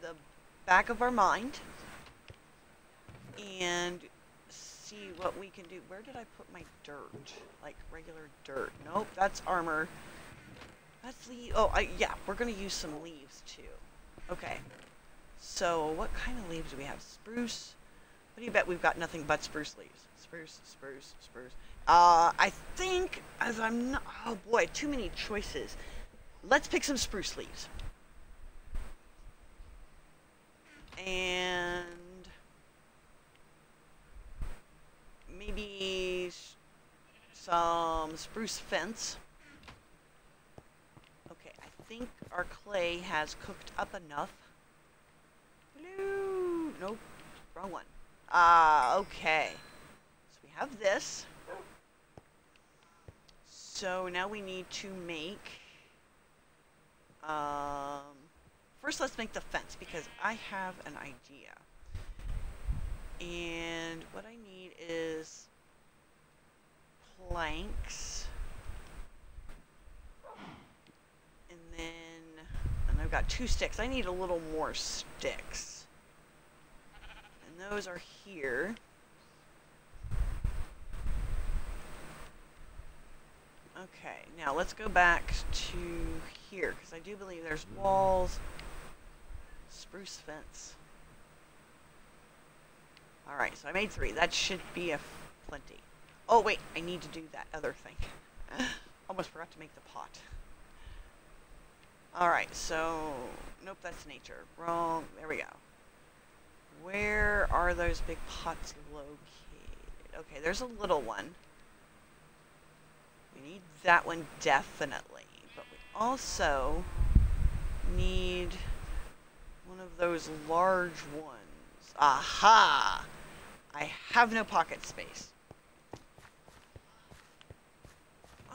the back of our mind and see what we can do. Where did I put my dirt? Like regular dirt. Nope, that's armor. That's the, oh, I, yeah, we're going to use some leaves too. Okay. So what kind of leaves do we have? Spruce, what do you bet we've got nothing but spruce leaves? Spruce, spruce, spruce. Uh, I think, as I'm not, oh boy, too many choices. Let's pick some spruce leaves. And maybe some spruce fence. Okay, I think our clay has cooked up enough. Blue, nope, wrong one. Ah, uh, okay. So we have this. So now we need to make, um, first let's make the fence because I have an idea. And what I is planks. And then, and I've got two sticks. I need a little more sticks. And those are here. Okay, now let's go back to here, because I do believe there's walls, spruce fence. Alright, so I made three. That should be a plenty. Oh, wait, I need to do that other thing. Almost forgot to make the pot. Alright, so, nope, that's nature. Wrong, there we go. Where are those big pots located? Okay, there's a little one. We need that one definitely, but we also need one of those large ones. Aha! I have no pocket space.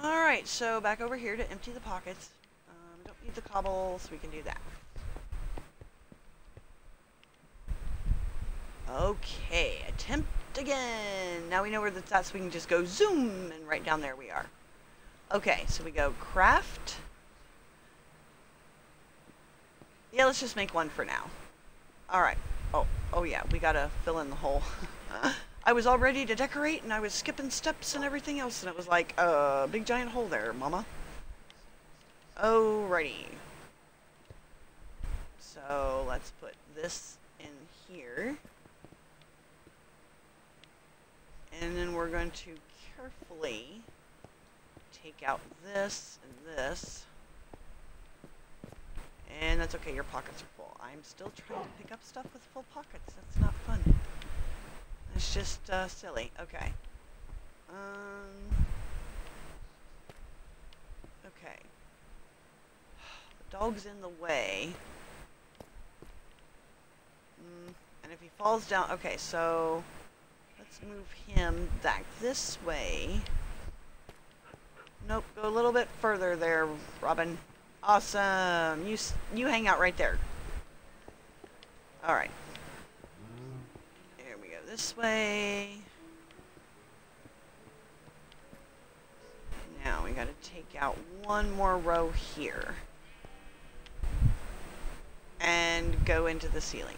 Alright, so back over here to empty the pockets. Um, don't need the cobble, so we can do that. Okay, attempt again. Now we know where that's at, so we can just go zoom, and right down there we are. Okay, so we go craft. Yeah, let's just make one for now. Alright. Oh, oh yeah, we gotta fill in the hole. I was all ready to decorate, and I was skipping steps and everything else, and it was like, a uh, big giant hole there, mama. Alrighty. So, let's put this in here. And then we're going to carefully take out this and this. And that's okay, your pockets are full. I'm still trying to pick up stuff with full pockets. That's not fun. It's just uh, silly. Okay. Um. Okay. The dog's in the way. Mm, and if he falls down... Okay, so... Let's move him back this way. Nope, go a little bit further there, Robin. Awesome. You you hang out right there. All right. Here we go this way. Now we got to take out one more row here. And go into the ceiling.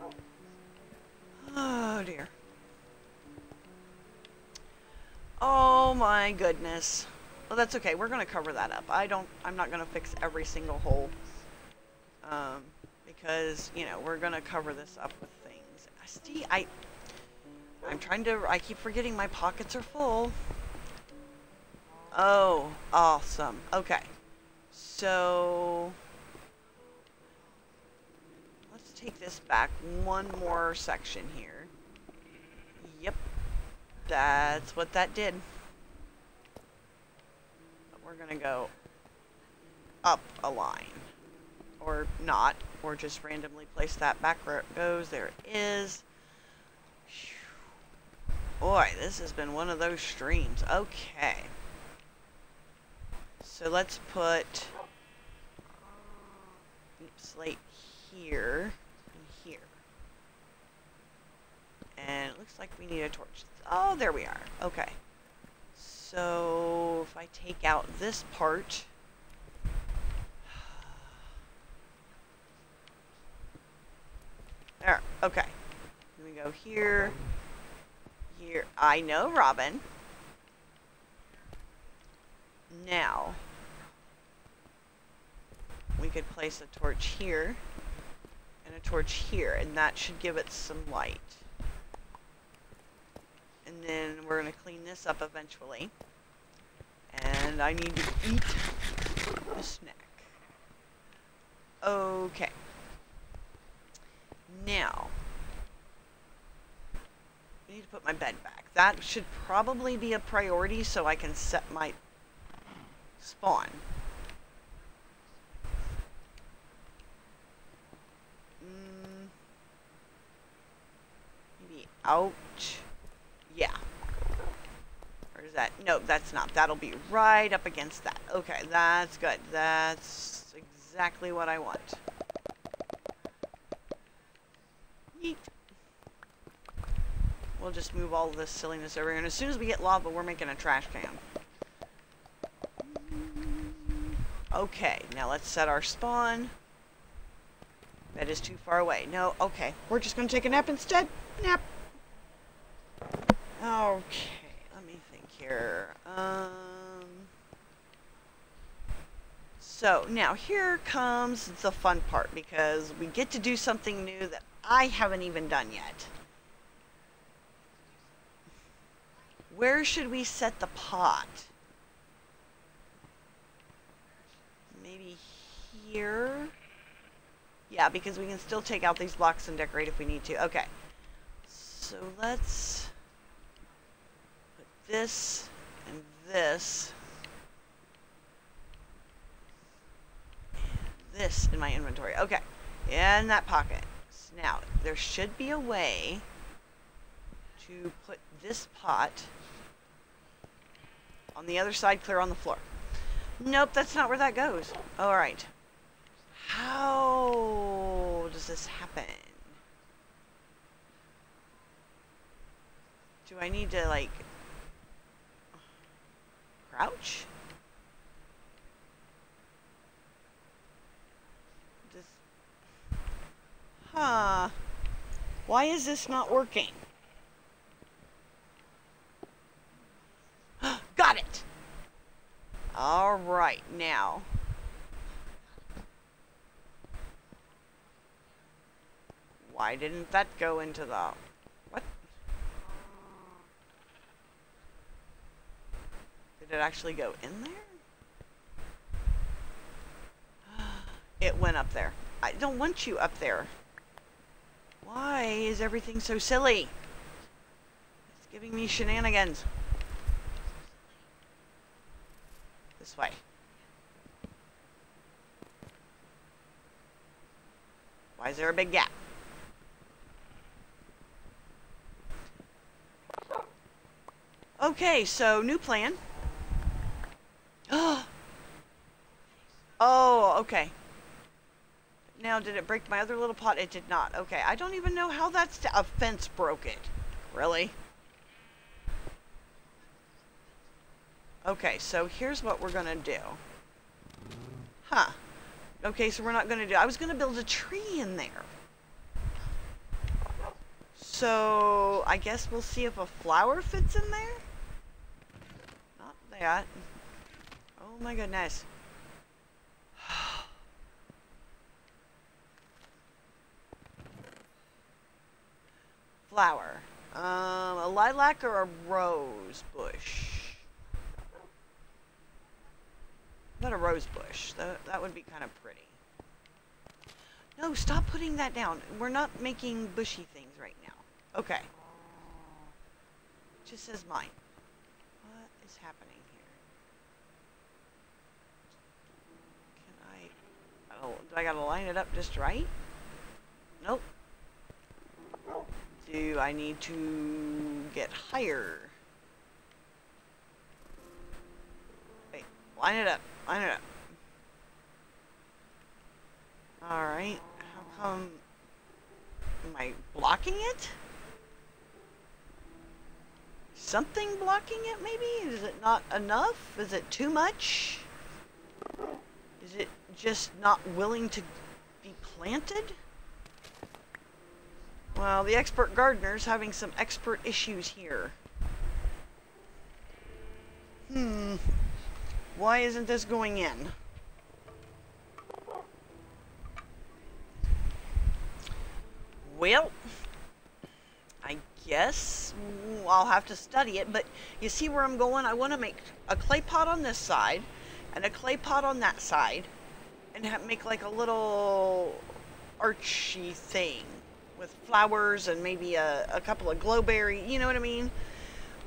Oh, oh dear. Oh my goodness. Well, that's okay. We're going to cover that up. I don't, I'm not going to fix every single hole. Um, because, you know, we're going to cover this up with things. See, I, I'm trying to, I keep forgetting my pockets are full. Oh, awesome. Okay. So, let's take this back one more section here. That's what that did. But we're going to go up a line. Or not. Or just randomly place that back where it goes. There it is. Boy, this has been one of those streams. Okay. So let's put um, slate here here. And it looks like we need a torch. Oh, there we are. Okay. So if I take out this part, there, okay. Me go here, here. I know, Robin. Now, we could place a torch here and a torch here, and that should give it some light and then we're going to clean this up eventually. And I need to eat a snack. Okay. Now, I need to put my bed back. That should probably be a priority so I can set my spawn. Mm. Maybe out. Yeah. Or is that? No, that's not. That'll be right up against that. Okay, that's good. That's exactly what I want. Yeet. We'll just move all this silliness over here. And as soon as we get lava, we're making a trash can. Okay, now let's set our spawn. That is too far away. No, okay. We're just going to take a nap instead. Nap. Okay, let me think here. Um, so now here comes the fun part because we get to do something new that I haven't even done yet. Where should we set the pot? Maybe here? Yeah, because we can still take out these blocks and decorate if we need to. Okay. So let's this and this this in my inventory. Okay. In that pocket. Now, there should be a way to put this pot on the other side clear on the floor. Nope, that's not where that goes. Alright. How does this happen? Do I need to, like, crouch? Just, huh. Why is this not working? Got it! Alright, now. Why didn't that go into the... What? Did it actually go in there? It went up there. I don't want you up there. Why is everything so silly? It's giving me shenanigans. This way. Why is there a big gap? Okay, so new plan. oh, okay. Now, did it break my other little pot? It did not. Okay, I don't even know how that's... A fence broke it. Really? Okay, so here's what we're going to do. Huh. Okay, so we're not going to do... I was going to build a tree in there. So, I guess we'll see if a flower fits in there? Not that. Oh my goodness. Flower. Um, a lilac or a rose bush? Not a rose bush. That, that would be kind of pretty. No, stop putting that down. We're not making bushy things right now. Okay. It just says mine. What is happening here? Can I... Oh, do I gotta line it up just right? Nope. Do I need to get higher? Wait, line it up. Line it up. Alright. How come... Am I blocking it? Something blocking it, maybe? Is it not enough? Is it too much? Is it just not willing to be planted? Well, the expert gardener's having some expert issues here. Hmm. Why isn't this going in? Well, I guess I'll have to study it, but you see where I'm going? I want to make a clay pot on this side and a clay pot on that side and make like a little archy thing with flowers and maybe a, a couple of glowberry, you know what I mean?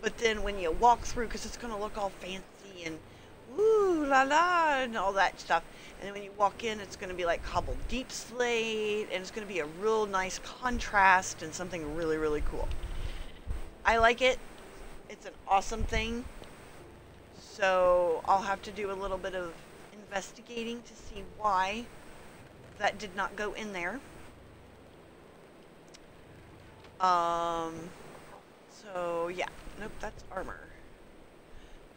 But then when you walk through, because it's going to look all fancy and ooh la la and all that stuff. And then when you walk in, it's going to be like cobbled deepslate and it's going to be a real nice contrast and something really, really cool. I like it. It's an awesome thing. So I'll have to do a little bit of investigating to see why that did not go in there. Um, so yeah, nope, that's armor.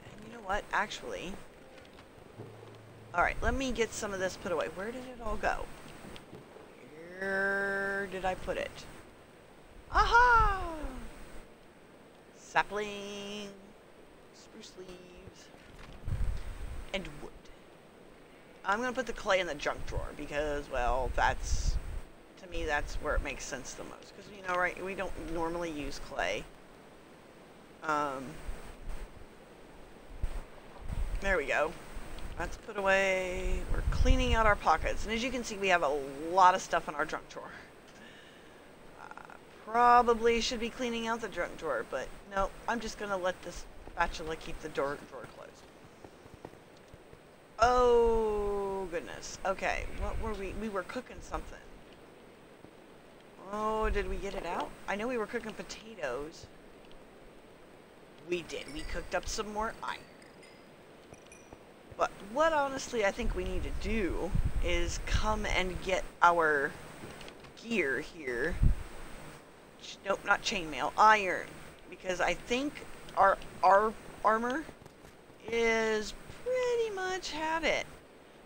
And you know what, actually, all right, let me get some of this put away. Where did it all go? Where did I put it? Aha! Sapling, spruce leaves, and wood. I'm gonna put the clay in the junk drawer because, well, that's, to me, that's where it makes sense the most. Because, you know, right, we don't normally use clay. Um, there we go. That's put away. We're cleaning out our pockets. And as you can see, we have a lot of stuff in our junk drawer. Uh, probably should be cleaning out the junk drawer, but no, I'm just going to let this spatula keep the door drawer. Oh, goodness. Okay, what were we? We were cooking something. Oh, did we get it out? I know we were cooking potatoes. We did. We cooked up some more iron. But what honestly I think we need to do is come and get our gear here. Nope, not chainmail, iron. Because I think our, our armor is pretty much have it.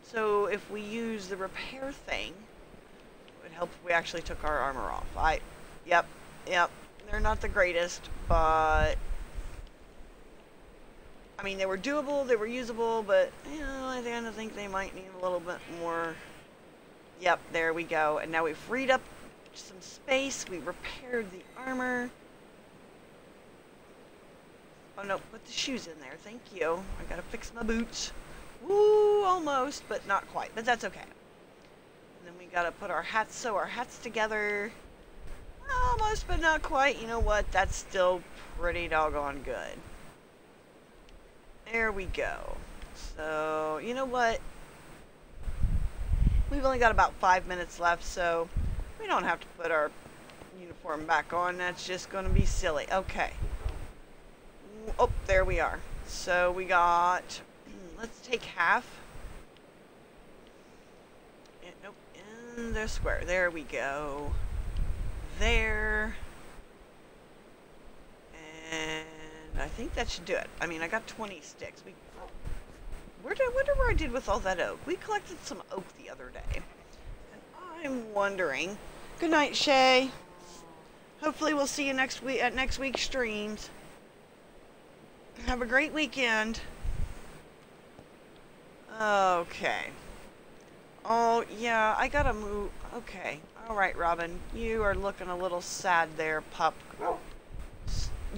So if we use the repair thing, it would help if we actually took our armor off. I, yep, yep, they're not the greatest, but I mean, they were doable, they were usable, but, you know, I think they might need a little bit more. Yep, there we go. And now we've freed up some space. We repaired the armor. Oh, no, put the shoes in there. Thank you. I gotta fix my boots. Woo, almost, but not quite. But that's okay. And then we gotta put our hats, sew our hats together. Almost, but not quite. You know what? That's still pretty doggone good. There we go. So, you know what? We've only got about five minutes left, so we don't have to put our uniform back on. That's just going to be silly. Okay. Oh, there we are. So we got, hmm, let's take half. And, nope, in the square. There we go. There. And I think that should do it. I mean, I got 20 sticks. We, where did, I wonder where I did with all that oak. We collected some oak the other day. And I'm wondering. Good night, Shay. Hopefully we'll see you next week at next week's streams. Have a great weekend. Okay. Oh, yeah, I gotta move. Okay. All right, Robin. You are looking a little sad there, pup.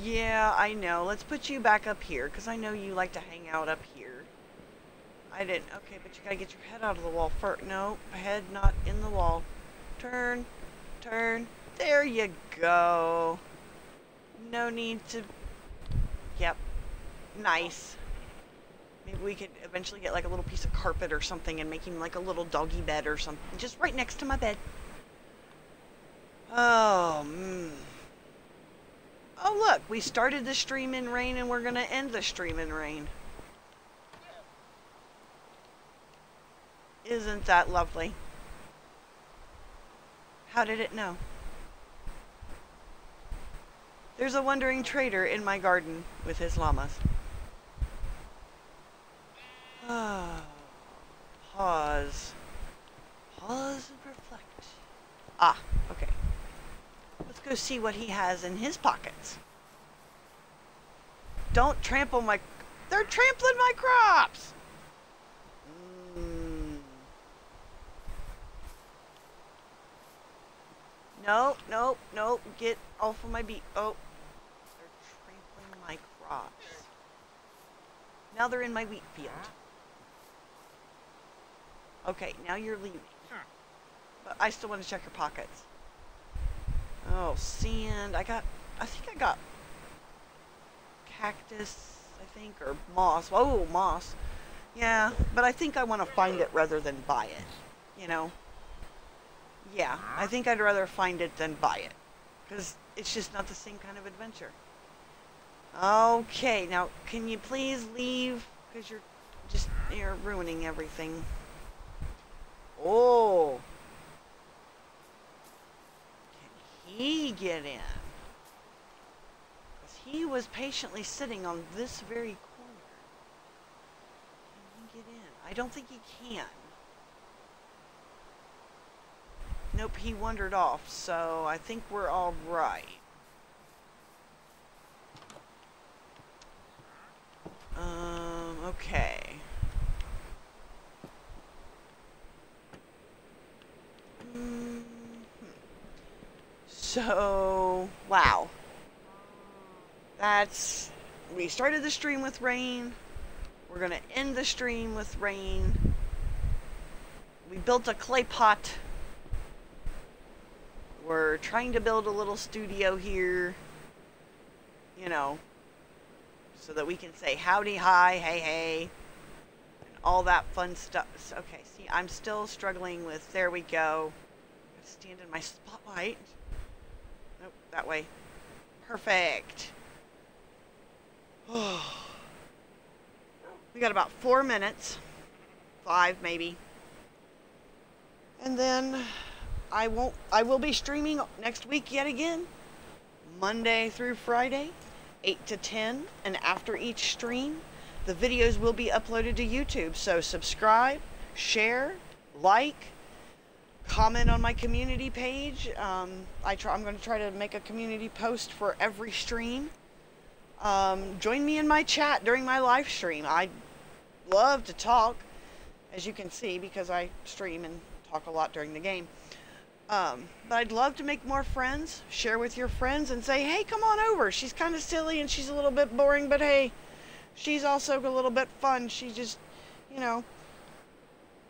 Yeah, I know. Let's put you back up here, because I know you like to hang out up here. I didn't. Okay, but you gotta get your head out of the wall first. No, head not in the wall. Turn, turn. There you go. No need to... Yep. Nice. Maybe we could eventually get like a little piece of carpet or something and make him like a little doggy bed or something. Just right next to my bed. Oh, mmm. Oh look, we started the stream in rain and we're going to end the stream in rain. Isn't that lovely? How did it know? There's a wandering trader in my garden with his llamas. Ah, pause. Pause and reflect. Ah, okay. Let's go see what he has in his pockets. Don't trample my... They're trampling my crops! Nope, nope, nope. Get off of my beet. Oh. They're trampling my crops. Now they're in my wheat field. Okay, now you're leaving. But I still want to check your pockets. Oh, sand. I got, I think I got cactus, I think, or moss. Oh, moss. Yeah, but I think I want to find it rather than buy it. You know? Yeah, I think I'd rather find it than buy it. Because it's just not the same kind of adventure. Okay, now can you please leave? Because you're just you're ruining everything. Oh. Can he get in? He was patiently sitting on this very corner. Can he get in? I don't think he can. Nope, he wandered off, so I think we're all right. Um, okay. Mm -hmm. So, wow. That's, we started the stream with rain. We're going to end the stream with rain. We built a clay pot. We're trying to build a little studio here. You know, so that we can say howdy, hi, hey, hey, and all that fun stuff. Okay, see, I'm still struggling with, there we go. Stand in my spotlight. That way. Perfect. Oh. We got about four minutes. Five, maybe. And then I won't, I will be streaming next week yet again. Monday through Friday. 8 to 10 and after each stream the videos will be uploaded to YouTube so subscribe share like comment on my community page um, I try, I'm going to try to make a community post for every stream um, join me in my chat during my live stream I love to talk as you can see because I stream and talk a lot during the game um, but I'd love to make more friends, share with your friends, and say, hey, come on over. She's kind of silly and she's a little bit boring, but hey, she's also a little bit fun. She just, you know,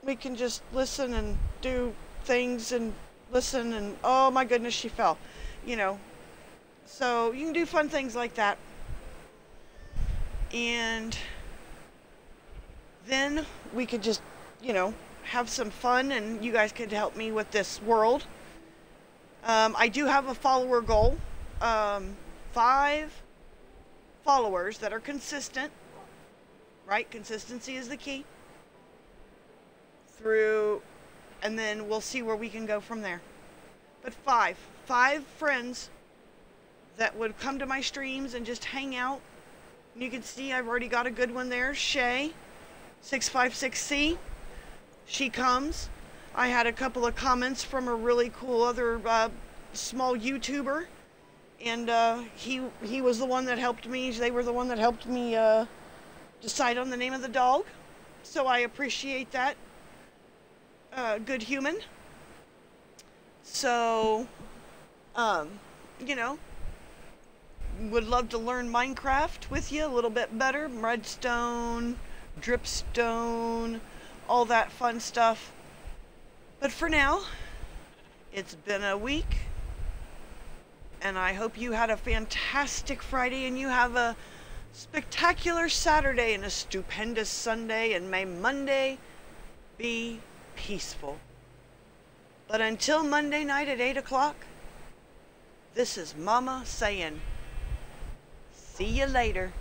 we can just listen and do things and listen and, oh my goodness, she fell. You know, so you can do fun things like that. And then we could just, you know, have some fun and you guys could help me with this world. Um, I do have a follower goal. Um, five followers that are consistent, right? Consistency is the key. Through, and then we'll see where we can go from there. But five, five friends that would come to my streams and just hang out. You can see I've already got a good one there, Shay, 656C she comes. I had a couple of comments from a really cool other uh, small YouTuber, and uh, he he was the one that helped me. They were the one that helped me uh, decide on the name of the dog. So I appreciate that. Uh, good human. So, um, you know, would love to learn Minecraft with you a little bit better. Redstone, dripstone all that fun stuff. But for now, it's been a week, and I hope you had a fantastic Friday and you have a spectacular Saturday and a stupendous Sunday, and may Monday be peaceful. But until Monday night at 8 o'clock, this is Mama saying, see you later.